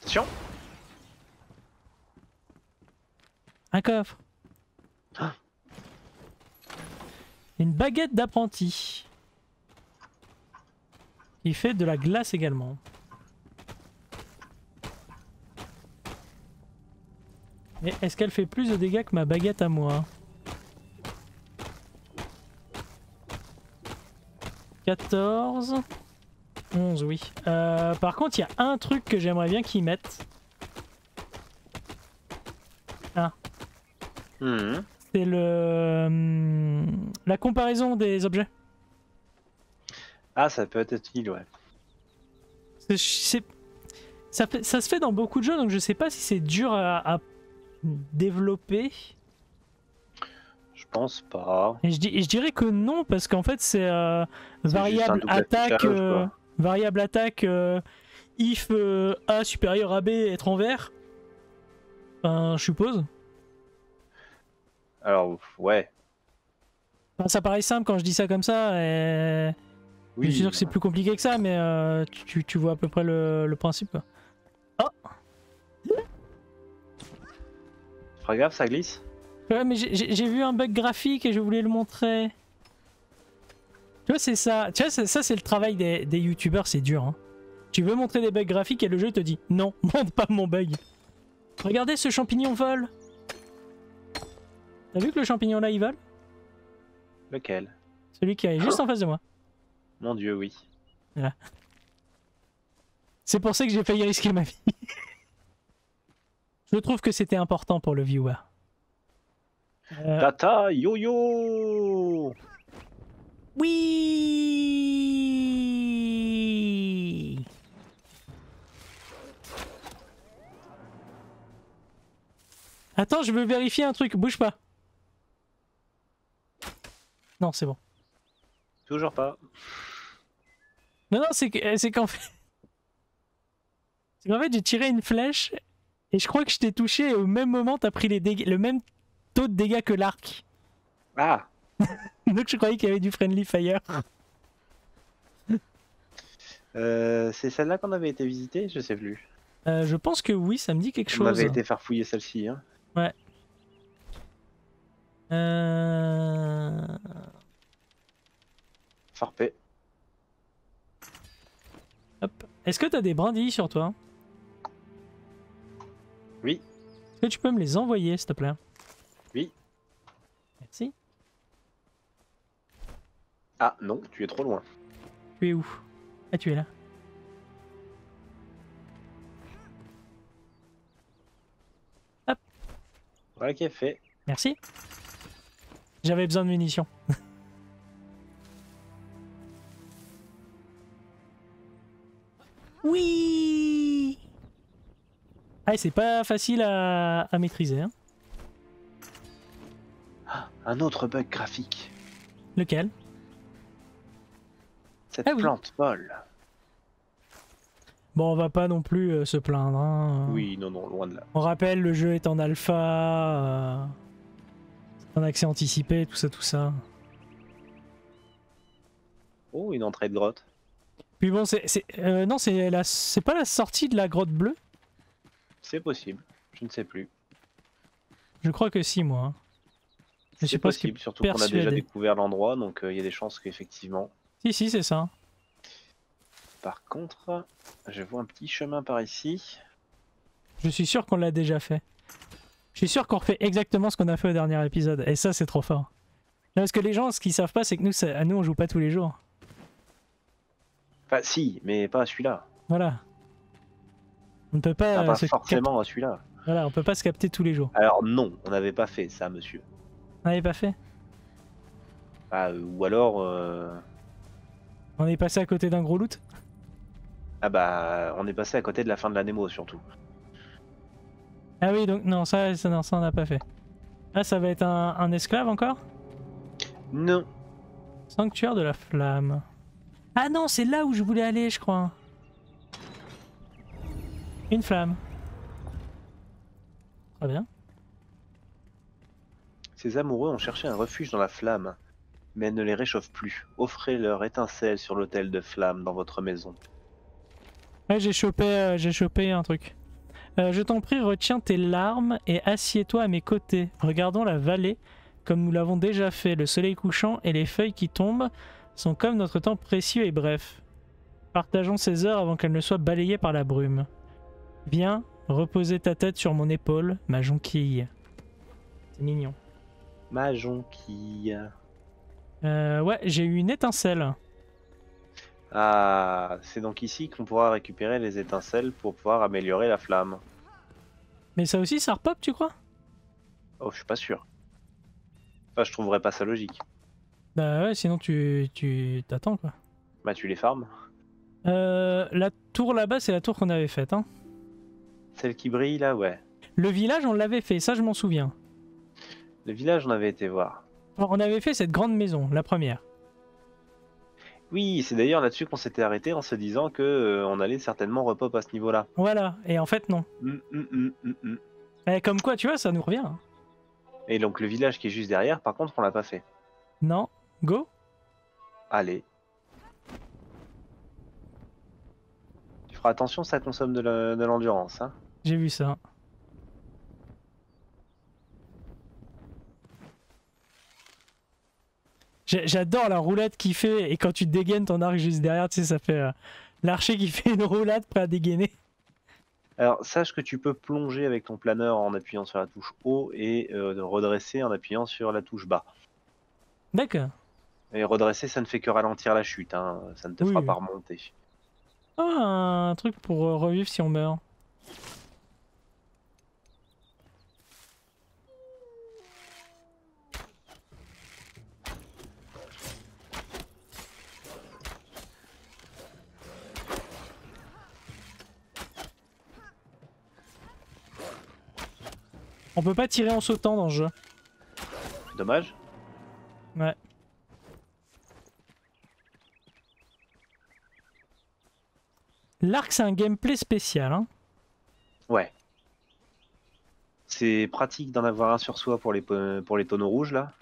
Attention
Un coffre.
Ah.
Une baguette d'apprenti. Il fait de la glace également. Est-ce qu'elle fait plus de dégâts que ma baguette à moi? 14 11 oui. Euh, par contre, il y a un truc que j'aimerais bien qu'ils mettent.
Mhm.
C'est le hum, la comparaison des objets.
Ah, ça peut être utile, ouais.
Ça, se fait dans beaucoup de jeux, donc je sais pas si c'est dur à, à développer.
Je pense pas.
Et je, dis- et je dirais que non, parce qu'en fait c'est euh,
un
variable attaque,
affichage,
euh, variable attaque, euh, if euh, A supérieur à B être en vert. Enfin, je suppose.
Alors, ouais.
Enfin, ça paraît simple quand je dis ça comme ça. Et...
Oui,
je suis sûr que c'est plus compliqué que ça, mais euh, tu, tu vois à peu près le, le principe. quoi.
Fera gaffe, ça glisse.
Ouais, mais j'ai- vu un bug graphique et je voulais le montrer. Tu vois, c'est ça. Tu vois, ça, c'est le travail des, des youtubeurs, c'est dur. hein. Tu veux montrer des bugs graphiques et le jeu te dit non, montre pas mon bug. Regardez, ce champignon vole. T'as vu que le champignon là il vole?
Lequel?
Celui qui est juste en face de moi.
Mon dieu, oui.
C'est pour ça que j'ai failli risquer ma vie. je trouve que c'était important pour le viewer. Euh,
Tata yo-yo
Oui Attends, je veux vérifier un truc. Bouge pas. Non, c'est bon.
Toujours pas.
Non, non, c'est que- c'est qu'en fait... C'est qu'en fait, j'ai tiré une flèche et je crois que je t'ai touché et au même moment, t'as pris les le même taux de dégâts que l'arc.
Ah
Donc je croyais qu'il y avait du friendly fire.
euh, C'est celle-là qu'on avait été visiter Je sais plus.
Euh, je pense que oui, ça me dit quelque
On
chose.
avait été faire fouiller celle-ci. Hein.
Euh...
Farpé.
hop. Est-ce que t'as des brindilles sur toi? Que tu peux me les envoyer, s'il te plaît?
Oui.
Merci.
Ah non, tu es trop loin.
Tu es où? Ah, tu es là.
Voilà qui est fait.
Merci. J'avais besoin de munitions. oui Ah, et c'est pas facile à, à maîtriser. Hein.
Un autre bug graphique.
Lequel?
Cette
Ah oui.
plante molle.
Bon, on va pas non plus euh, se plaindre. hein.
Oui, non, non, loin de là.
On rappelle, le jeu est en alpha, euh, en accès anticipé, tout ça, tout ça.
Oh, une entrée de grotte.
Puis bon, c'est, c'est- euh, non, c'est la, c'est pas la sortie de la grotte bleue?
C'est possible. Je ne sais plus.
Je crois que si, moi. hein.
C'est possible, surtout qu'on a déjà découvert l'endroit, donc euh, il y a des chances qu'effectivement.
Si, si, c'est ça.
Par contre, je vois un petit chemin par ici.
Je suis sûr qu'on l'a déjà fait. Je suis sûr qu'on refait exactement ce qu'on a fait au dernier épisode. Et ça, c'est trop fort. Non, parce que les gens, ce qu'ils savent pas, c'est que nous, ça- à nous, on joue pas tous les jours.
Enfin, si, mais pas à celui-là.
Voilà. On ne peut pas,
Ah, pas
se cap-
forcément celui-là.
Voilà, on peut pas se capter tous les jours.
Alors non, on n'avait pas fait ça, monsieur.
On n'avait pas fait.
Ah, euh, ou alors, euh,
On est passé à côté d'un gros loot.
ah bah, on est passé à côté de la fin de la Nemo surtout.
Ah oui, donc non, ça, ça, non, ça on n'a pas fait. Là, ça va être un, un esclave encore
Non,
Sanctuaire de la flamme. Ah non, c'est là où je voulais aller, je crois. Une flamme. Très bien.
ces amoureux ont cherché un refuge dans la flamme, mais elle ne les réchauffe plus. Offrez leur étincelle sur l'autel de flamme dans votre maison.
Ouais, j'ai chopé, euh, j'ai chopé un truc. Euh, je t'en prie, retiens tes larmes et assieds-toi à mes côtés. Regardons la vallée comme nous l'avons déjà fait. Le soleil couchant et les feuilles qui tombent sont comme notre temps précieux et bref. Partageons ces heures avant qu'elles ne soient balayées par la brume. Viens, reposer ta tête sur mon épaule, ma jonquille. C'est mignon.
Ma jonquille.
Euh, ouais, j'ai eu une étincelle.
Ah, c'est donc ici qu'on pourra récupérer les étincelles pour pouvoir améliorer la flamme.
Mais ça aussi, ça repop, tu crois?
Oh, je suis pas sûr. Enfin, je trouverais pas ça logique.
Bah ouais, sinon tu tu t'attends quoi.
Bah, tu les farmes.
Euh, la tour là-bas, c'est la tour qu'on avait faite. Hein.
Celle qui brille là, ouais.
Le village, on l'avait fait, ça je m'en souviens.
Le village, on avait été voir.
Alors, on avait fait cette grande maison, la première.
Oui, c'est d'ailleurs là-dessus qu'on s'était arrêté en se disant que euh, on allait certainement repop à ce niveau-là.
Voilà, et en fait non.
Hum, hum, hum.
Eh, comme quoi, tu vois, ça nous revient. hein.
Et donc le village qui est juste derrière, par contre, on l'a pas fait.
Non Go
Allez. Tu feras attention, ça consomme de la- de l'endurance. Hein.
J'ai vu ça. J'adore la roulade qu'il fait, et quand tu dégaines ton arc juste derrière, tu sais, ça fait euh, l'archer qui fait une roulade prêt à dégainer.
Alors, sache que tu peux plonger avec ton planeur en appuyant sur la touche haut et euh, de redresser en appuyant sur la touche bas.
D'accord.
Et redresser, ça ne fait que ralentir la chute, hein. ça ne te
Oui,
fera pas remonter.
Ah, un truc pour euh, revivre si on meurt. On peut pas tirer en sautant dans ce jeu.
Dommage.
Ouais. L'arc, c'est un gameplay spécial. Hein.
Ouais. C'est pratique d'en avoir un sur soi pour les, po- pour les tonneaux rouges là.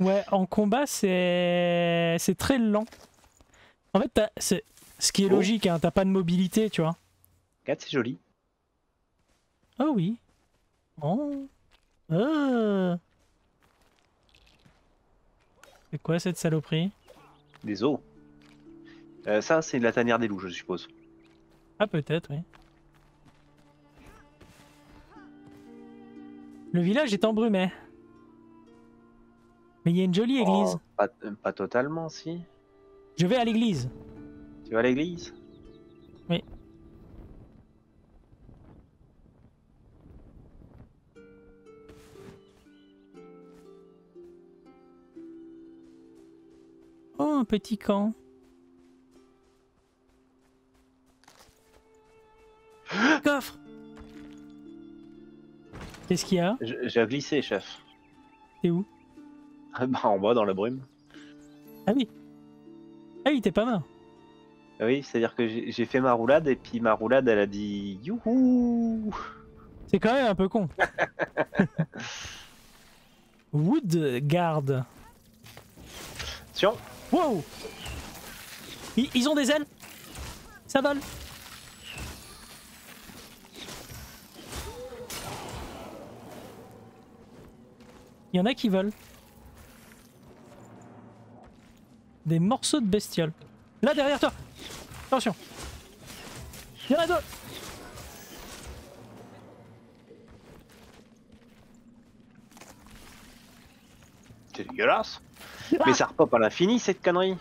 Ouais, en combat, c'est c'est très lent. En fait, c'est ce qui est
Oh.
logique, hein, t'as pas de mobilité, tu vois.
Regarde, c'est joli.
Oh oui. Oh. Oh. C'est quoi cette saloperie?
Des os. Euh, ça, c'est la tanière des loups, je suppose.
Ah peut-être, oui. Le village est embrumé. Mais il y a une jolie église.
Oh, pas, euh, pas totalement, si.
Je vais à l'église.
Tu vas à l'église?
Oui. Un petit camp. Coffre Qu'est-ce qu'il y a?
J'ai glissé, chef.
T'es où?
Bah, en bas, dans la brume.
Ah oui. Ah oui, t'es pas mort.
Ah Oui, c'est-à-dire que j'ai fait ma roulade et puis ma roulade, elle a dit youhou.
C'est quand même un peu con. Woodguard.
Attention,
Wow ils, ont des ailes Ça vole Il y en a qui volent. Des morceaux de bestioles. Là derrière toi Attention Il y en a deux
c'est dégueulasse. Mais ça repop à l'infini cette connerie.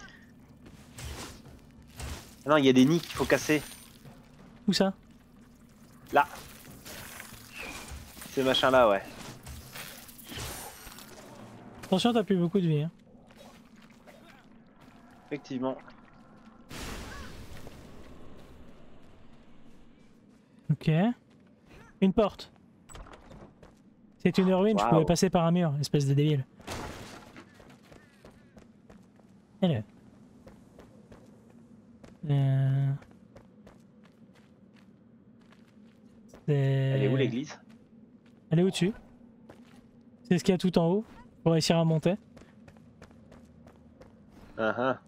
Ah Non, il y a des nids qu'il faut casser.
Où ça?
Là. Ces machins là, ouais.
Attention t'as plus beaucoup de vie. hein.
Effectivement.
Ok. Une porte. C'est une ruine, je pouvais passer par un mur, espèce de débile. Hello. Euh... C'est-
Elle est où l'église?
Elle est au-dessus. C'est ce qu'il y a tout en haut pour réussir à monter.
Ah ah.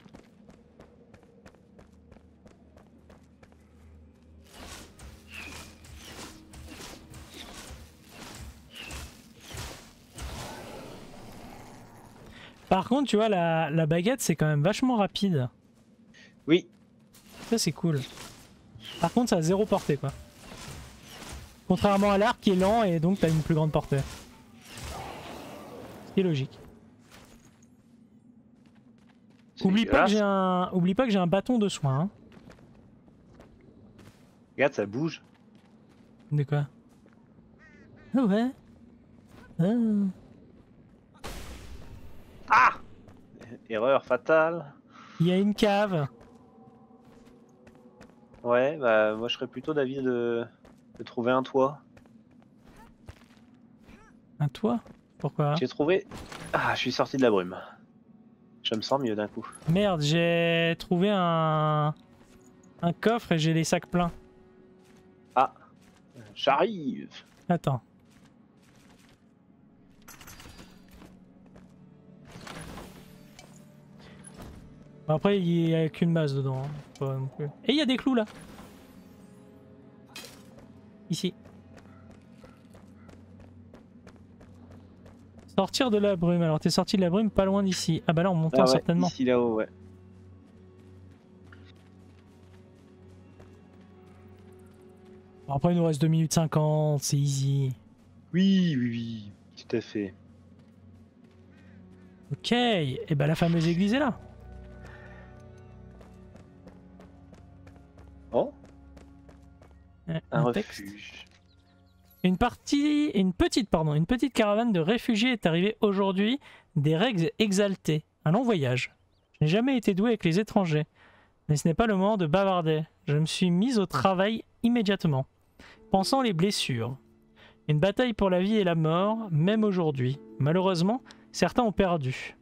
Par contre, tu vois, la, la baguette, c'est quand même vachement rapide.
Oui,
Ça, c'est cool. Par contre, ça a zéro portée, quoi. Contrairement à l'arc qui est lent et donc t'as une plus grande portée. Ce qui est logique. Oublie pas, que j'ai un... Oublie pas que j'ai un bâton de soin. Hein.
Regarde, ça bouge.
De quoi? Ah ouais. Ah
Erreur fatale.
Il y a une cave.
Ouais, bah moi je serais plutôt d'avis de... de trouver un toit.
Un toit? Pourquoi?
J'ai trouvé. Ah, je suis sorti de la brume. Je me sens mieux d'un coup.
Merde, j'ai trouvé un... Un coffre et j'ai les sacs pleins.
J'arrive
Attends. Après, il n'y a qu'une masse dedans. hein. Pas non plus. Et il y a des clous là. Ici. Sortir de la brume. Alors, t'es sorti de la brume pas loin d'ici. Ah bah là, on monte
Ah ouais,
certainement.
Ici là-haut, ouais.
Bon, après, il nous reste 2 minutes 50. C'est easy.
Oui, oui, oui. Tout à fait.
Ok. Et bah, la fameuse église est là.
Un
texte.
refuge.
Une partie, une petite, pardon, une petite caravane de réfugiés est arrivée aujourd'hui des règles exaltées. Un long voyage. Je n'ai jamais été doué avec les étrangers, mais ce n'est pas le moment de bavarder. Je me suis mis au travail immédiatement, pensant les blessures. Une bataille pour la vie et la mort, même aujourd'hui. Malheureusement, certains ont perdu.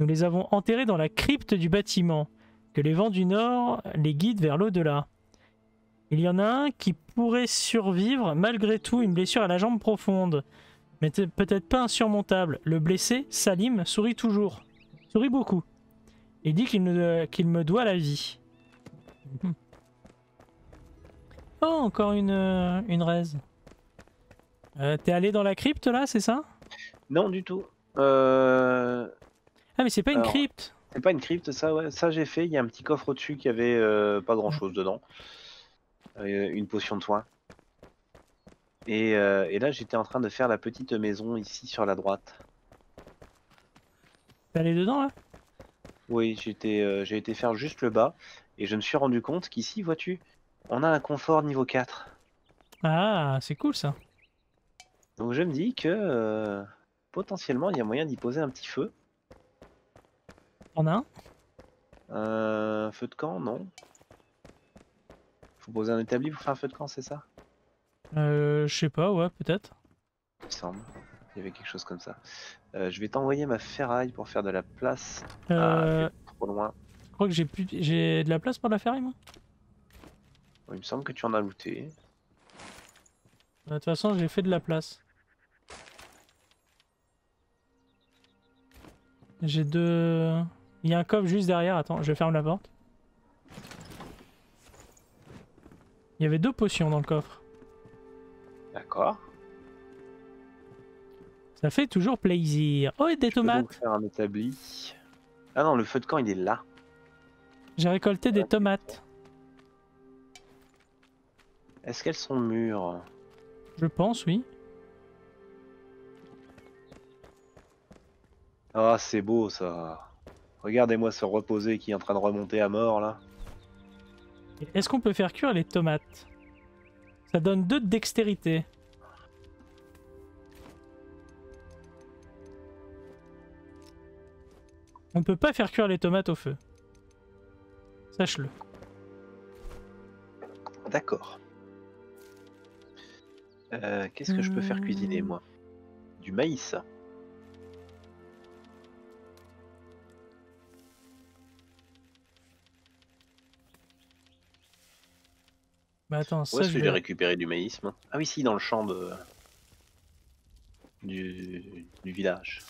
Nous les avons enterrés dans la crypte du bâtiment. Que les vents du nord les guident vers l'au-delà. Il y en a un qui pourrait survivre malgré tout une blessure à la jambe profonde. Mais peut-être pas insurmontable. Le blessé, Salim, sourit toujours. Sourit beaucoup. Il dit qu'il me doit la vie. Oh, encore une, une raise. Euh, T'es allé dans la crypte là, c'est ça?
Non, du tout. Euh...
Ah, mais c'est pas une crypte.
C'est pas une crypte, ça, ouais. Ça, j'ai fait. Il y a un petit coffre au-dessus qui avait euh, pas grand-chose dedans. Euh, une potion de soin. Et, euh, et là, j'étais en train de faire la petite maison ici sur la droite.
T'es allé dedans là?
Oui, j'étais, euh, j'ai été faire juste le bas. Et je me suis rendu compte qu'ici, vois-tu, on a un confort niveau 4.
Ah, c'est cool ça.
Donc je me dis que euh, potentiellement, il y a moyen d'y poser un petit feu.
As un?
Un feu de camp, non Faut poser un établi pour faire un feu de camp, c'est ça?
Euh, je sais pas, ouais, peut-être.
Il me semble. Il y avait quelque chose comme ça. Euh, je vais t'envoyer ma ferraille pour faire de la place.
Euh,
Ah, t'es trop loin.
je crois que j'ai plus... j'ai de la place pour la ferraille, moi?
Il me semble que tu en as looté.
Euh, De toute façon, j'ai fait de la place. J'ai deux... Il y a un coffre juste derrière, attends, je ferme la porte. Il y avait deux potions dans le coffre.
D'accord.
Ça fait toujours plaisir. Oh, et des
Je peux donc
tomates
faire un établi. Ah non, le feu de camp il est là.
J'ai récolté des tomates,
Est-ce qu'elles sont mûres?
Je pense, oui.
Ah, c'est beau ça. Regardez-moi se reposer qui est en train de remonter à mort là.
Est-ce qu'on peut faire cuire les tomates? Ça donne deux de dextérité. On ne peut pas faire cuire les tomates au feu. Sache-le.
D'accord. Euh, Qu'est-ce que je peux faire cuisiner moi? Du maïs?
Attends,
Où est-ce
je
que j'ai récupéré du maïs moi Ah oui, si, dans le champ de... du, du village.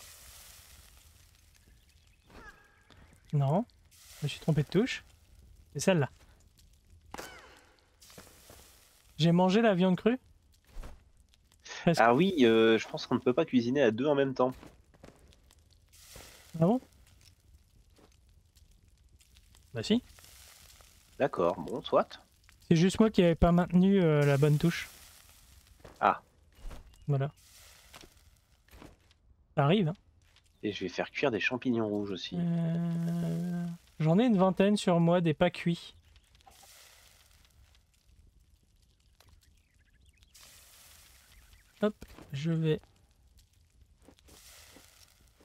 Non, je me suis trompé de touche. C'est celle-là. J'ai mangé la viande crue Presque.
Ah oui, euh, je pense qu'on ne peut pas cuisiner à deux en même temps.
Ah bon? Bah si.
D'accord, bon, soit.
C'est juste moi qui avais pas maintenu euh, la bonne touche.
Ah.
Voilà. Ça arrive. Hein.
Et je vais faire cuire des champignons rouges aussi.
Euh, J'en ai une vingtaine sur moi, des pas cuits. Hop, je vais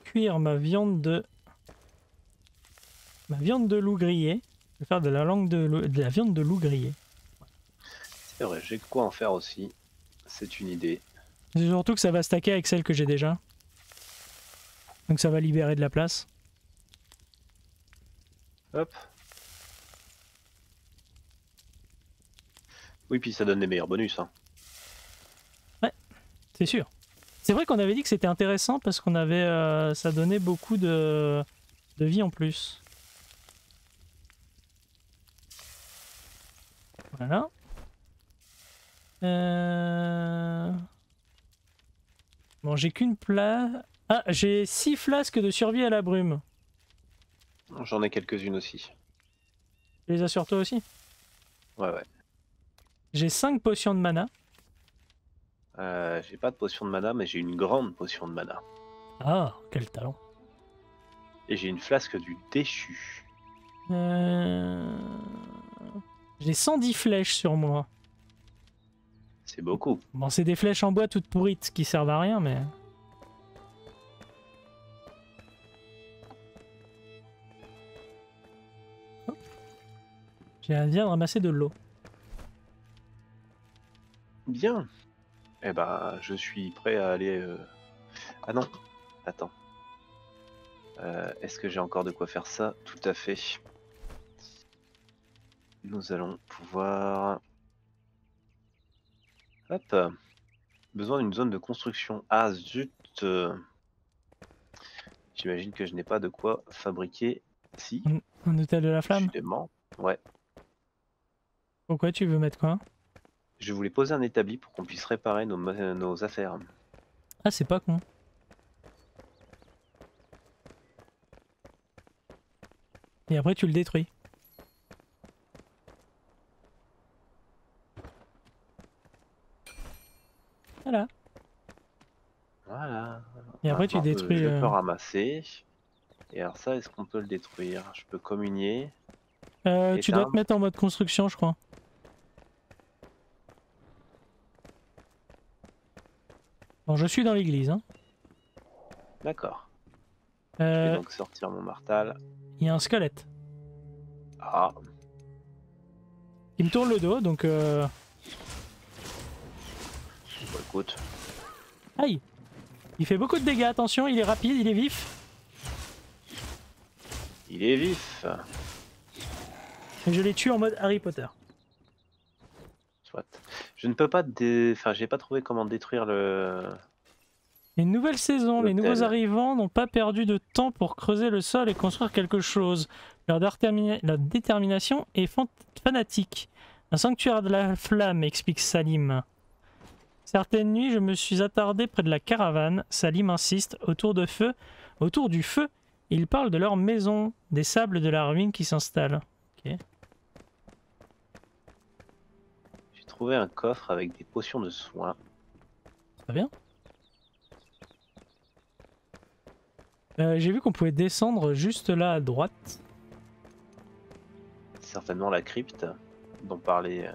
cuire ma viande de ma viande de loup grillé. Je vais faire de la langue de, de la viande de loup grillé.
C'est vrai, j'ai de quoi en faire aussi. C'est une idée.
C'est surtout que ça va stacker avec celle que j'ai déjà. Donc ça va libérer de la place.
Hop. Oui, puis ça donne des meilleurs bonus. Hein.
C'est sûr. C'est vrai qu'on avait dit que c'était intéressant parce qu'on avait, euh, ça donnait beaucoup de, de vie en plus. Voilà. Euh... Bon, j'ai qu'une place. Ah, j'ai six flasques de survie à la brume.
J'en ai quelques-unes aussi.
Tu les as sur toi aussi?
Ouais, ouais.
J'ai cinq potions de mana.
Euh, j'ai pas de potion de mana, mais j'ai une grande potion de mana.
Ah, quel talent.
Et j'ai une flasque du déchu.
Euh... J'ai 110 flèches sur moi.
C'est beaucoup.
Bon, c'est des flèches en bois toutes pourrites qui servent à rien, mais. Hop. J'ai bien ramasser de l'eau.
Bien. Eh ben, je suis prêt à aller. euh, Ah non. Attends. Euh, Est-ce que j'ai encore de quoi faire ça? Tout à fait. Nous allons pouvoir. Hop. Besoin d'une zone de construction. Ah zut. euh, J'imagine que je n'ai pas de quoi fabriquer. Si.
Un hôtel de la flamme?
Décidément. Ouais.
Pourquoi tu veux mettre quoi?
Je voulais poser un établi pour qu'on puisse réparer nos affaires.
Ah, c'est pas con. Et après, tu le détruis. Voilà.
Voilà.
Et après, tu
Maintenant,
détruis.
Je
euh,
peux ramasser. Et alors ça, est-ce qu'on peut le détruire? Je peux communier.
euh, tu dois te mettre en mode construction, je crois. Bon, je suis dans l'église. Hein.
D'accord. Je vais
Euh,
donc sortir mon martal.
Il y a un squelette.
Ah,
Il me tourne le dos, donc... Euh...
écoute.
Aïe Il fait beaucoup de dégâts, attention, il est rapide, il est vif.
Il est vif.
Et je les tue en mode Harry Potter.
Soit. Je ne peux pas. Dé... Enfin, j'ai pas trouvé comment détruire le.
Une nouvelle saison, les nouveaux arrivants n'ont pas perdu de temps pour creuser le sol et construire quelque chose. Leur, détermina- leur détermination est fan- fanatique. Un sanctuaire de la flamme, explique Salim. Certaines nuits, je me suis attardé près de la caravane. Salim insiste, autour de feu, autour du feu, ils parlent de leur maison, des sables de la ruine qui s'installent.
J'ai trouvé un coffre avec des potions de soins.
Très bien. Euh, J'ai vu qu'on pouvait descendre juste là à droite.
Certainement la crypte dont parlait.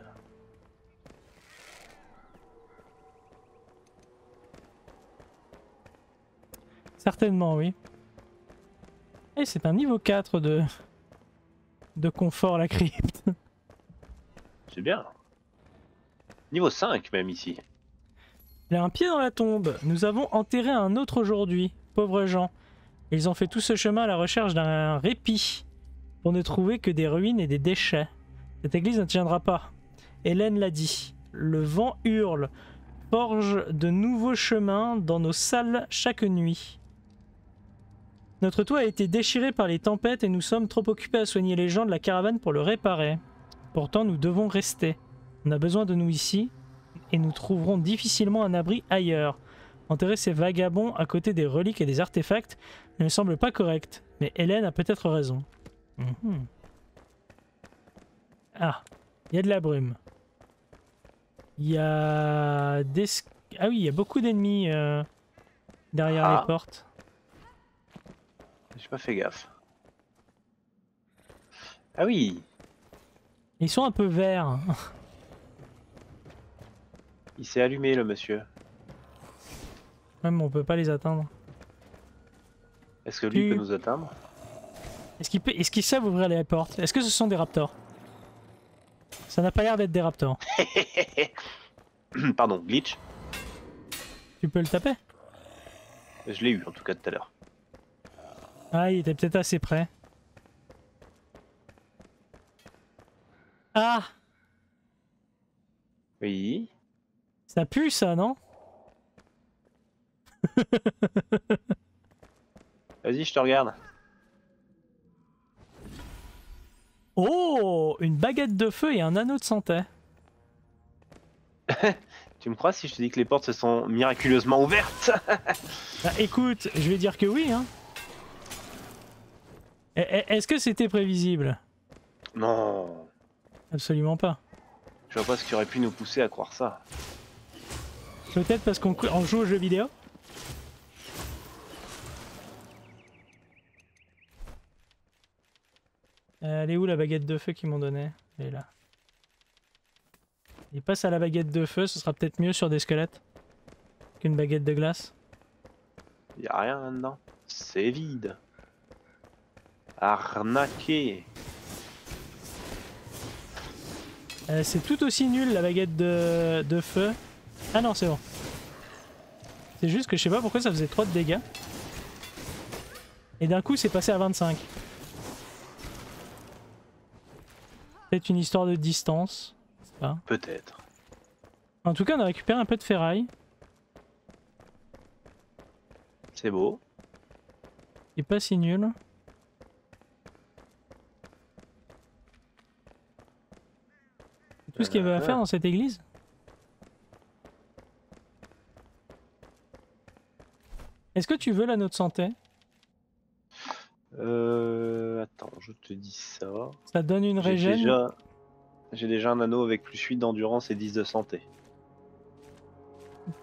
Certainement, oui. Et c'est un niveau 4 de, de confort, la crypte.
C'est bien. Niveau 5 même ici.
Il a un pied dans la tombe. Nous avons enterré un autre aujourd'hui. Pauvres gens. Ils ont fait tout ce chemin à la recherche d'un répit pour ne trouver que des ruines et des déchets. Cette église ne tiendra pas. Hélène l'a dit. Le vent hurle, forge de nouveaux chemins dans nos salles chaque nuit. Notre toit a été déchiré par les tempêtes et nous sommes trop occupés à soigner les gens de la caravane pour le réparer. Pourtant, nous devons rester. On a besoin de nous ici, et nous trouverons difficilement un abri ailleurs. Enterrer ces vagabonds à côté des reliques et des artefacts ne me semble pas correct, mais Hélène a peut-être raison. Mhm. Ah, il y a de la brume. Il y a des... Ah oui, il y a beaucoup d'ennemis euh, derrière
Ah.
les portes.
J'ai pas fait gaffe. Ah oui,
Ils sont un peu verts.
il s'est allumé le monsieur.
Même on peut pas les atteindre.
Est-ce que lui
Tu-
peut nous atteindre?
Est-ce qu'ils peut... Est qu'ils savent ouvrir les portes? Est-ce que ce sont des raptors? Ça n'a pas l'air d'être des raptors.
Pardon, glitch?
Tu peux le taper?
Je l'ai eu en tout cas tout à l'heure.
Ah, il était peut-être assez près. Ah
Oui.
Ça pue ça, non?
Vas-y, je te regarde.
Oh Une baguette de feu et un anneau de santé.
Tu me crois si je te dis que les portes se sont miraculeusement ouvertes?
Bah écoute, je vais dire que oui, hein. E- e- Est-ce que c'était prévisible?
Non.
Absolument pas.
Je vois pas ce qui aurait pu nous pousser à croire ça.
Peut-être parce qu'on joue aux jeux vidéo? Euh, Elle est où la baguette de feu qu'ils m'ont donnée? Elle est là. Il passe à la baguette de feu, ce sera peut-être mieux sur des squelettes qu'une baguette de glace.
Y a rien là-dedans. C'est vide. Arnaqué.
Euh, c'est tout aussi nul la baguette de, de feu. Ah non, c'est bon. C'est juste que je sais pas pourquoi ça faisait 3 de dégâts. Et d'un coup, c'est passé à 25. Peut-être une histoire de distance.
Peut-être.
En tout cas, on a récupéré un peu de ferraille.
C'est beau.
C'est pas si nul. Tout ce qu'il y avait à faire dans cette église Est-ce que tu veux l'anneau de santé?
Euh, attends, je te dis ça.
Ça donne une
J'ai
régène
déjà... J'ai déjà un anneau avec plus 8 d'endurance et 10 de santé.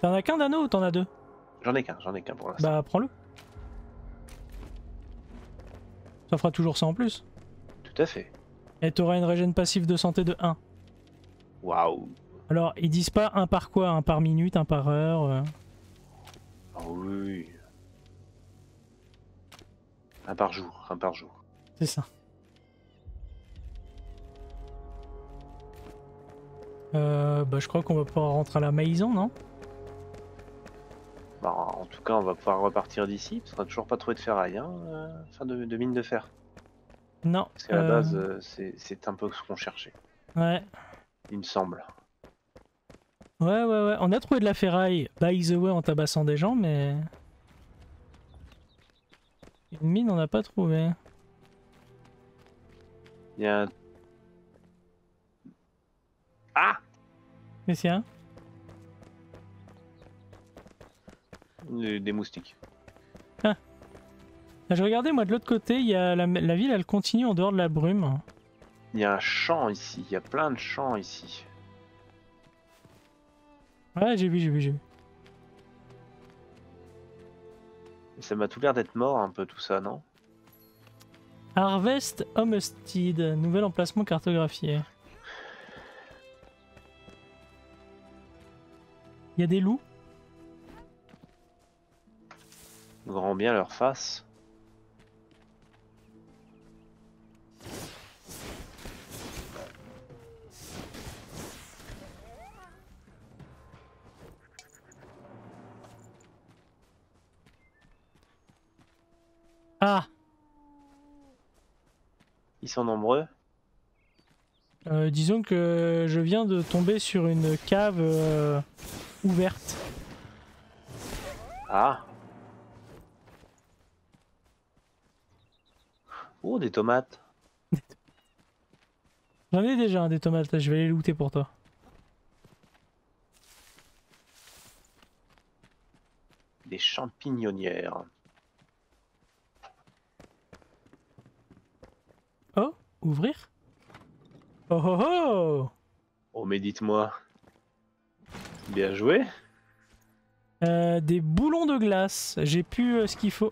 T'en as qu'un d'anneau ou t'en as deux?
J'en ai qu'un, j'en ai qu'un pour l'instant.
Bah prends-le. Ça fera toujours ça en plus.
Tout à fait.
Et t'auras une régène passive de santé de 1.
Waouh.
Alors, ils disent pas un par quoi Un par minute, un par heure euh.
Ah oui. Un par jour, un par jour.
C'est ça. Euh, bah je crois qu'on va pouvoir rentrer à la maison, non?
Bah, en tout cas, on va pouvoir repartir d'ici, parce qu'on a toujours pas trouvé de ferraille, hein, euh, enfin de, de mine de fer.
Non.
Parce qu'à la
euh,
base, euh, c'est c'est un peu ce qu'on cherchait,
Ouais.
Il me semble.
Ouais, ouais, ouais. On a trouvé de la ferraille, by the way, en tabassant des gens, mais. Une mine, on n'a pas trouvé.
Il y a un... Ah
Qu'est-ce qu'il y a
Des, des moustiques.
Ah, Je regardais, moi, de l'autre côté, il y a la, la ville, elle continue en dehors de la brume.
Il y a un champ ici, il y a plein de champs ici.
Ouais, j'ai vu, j'ai vu, j'ai vu.
Et ça m'a tout l'air d'être mort un peu tout ça, non?
Harvest Homestead, nouvel emplacement cartographié. Il y a des loups?
Grand bien leur face. Sont nombreux.
Euh, Disons que je viens de tomber sur une cave euh, ouverte.
Ah Oh, des tomates.
J'en ai déjà hein, des tomates, là, je vais les looter pour toi.
Des champignonnières.
Oh Ouvrir? Oh oh oh
Oh, mais dites-moi. Bien joué.
Euh, Des boulons de glace, j'ai plus euh, ce qu'il faut.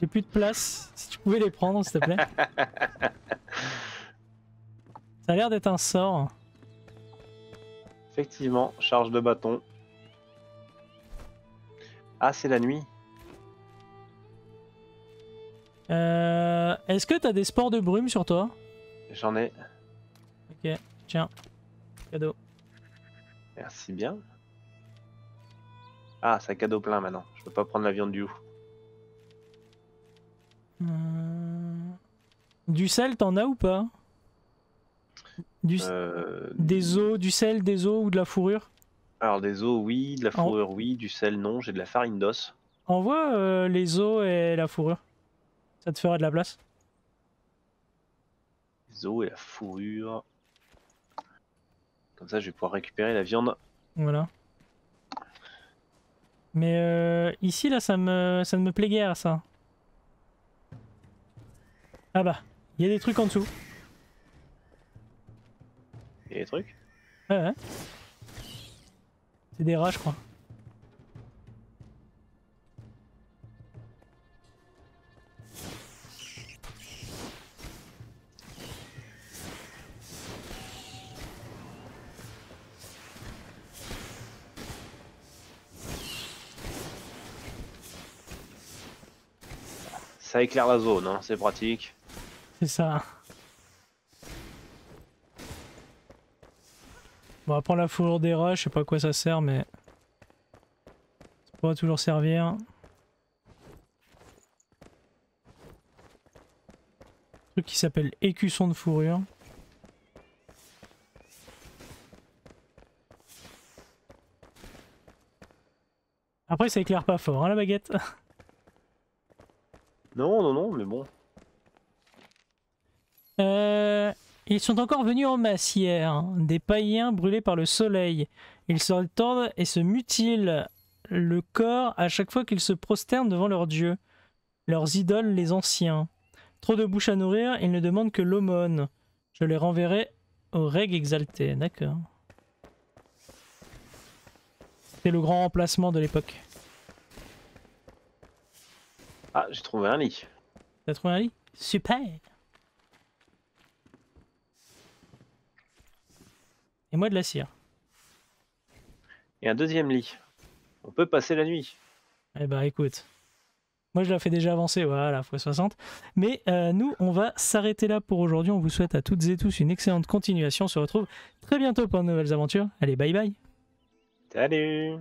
J'ai plus de place, si tu pouvais les prendre s'il te plaît. Ça a l'air d'être un sort.
Effectivement, charge de bâton. Ah, c'est la nuit.
Euh, Est-ce que t'as des sports de brume sur toi?
J'en ai.
Ok, tiens. Cadeau.
Merci bien. Ah, c'est cadeau plein maintenant. Je peux pas prendre la viande du loup.
Euh, Du sel, t'en as ou pas? Du...
Euh,
Des os, du sel, des os ou de la fourrure?
Alors, des os, oui. De la
En-
fourrure, oui. Du sel, non. J'ai de la farine d'os.
Envoie euh, les os et la fourrure. Ça te fera de la place?
Des os et la fourrure. Comme ça, je vais pouvoir récupérer la viande.
Voilà. Mais euh, ici, là, ça me, ça ne me plaît guère, ça. Ah bah, il y a des trucs en dessous.
Et les trucs?
Ouais, ouais. C'est des rats, je crois.
Éclaire la zone, hein. c'est pratique.
C'est ça. Bon, après la fourrure des rats, je sais pas à quoi ça sert, mais. Ça pourra toujours servir. truc qui s'appelle écusson de fourrure. Après, ça éclaire pas fort, hein, la baguette.
Non, non, non, mais bon.
Euh, ils sont encore venus en masse hier, des païens brûlés par le soleil. Ils se tordent et se mutilent le corps à chaque fois qu'ils se prosternent devant leurs dieux, leurs idoles les anciens. Trop de bouches à nourrir, ils ne demandent que l'aumône. Je les renverrai au reg exalté, d'accord. C'est le grand remplacement de l'époque.
Ah, j'ai trouvé un lit.
T'as trouvé un lit? Super Et moi de la cire.
Et un deuxième lit. On peut passer la nuit.
Eh bah écoute, moi je la fais déjà avancer, voilà, x 60. Mais euh, nous, on va s'arrêter là pour aujourd'hui. On vous souhaite à toutes et tous une excellente continuation. On se retrouve très bientôt pour de nouvelles aventures. Allez, bye bye
Salut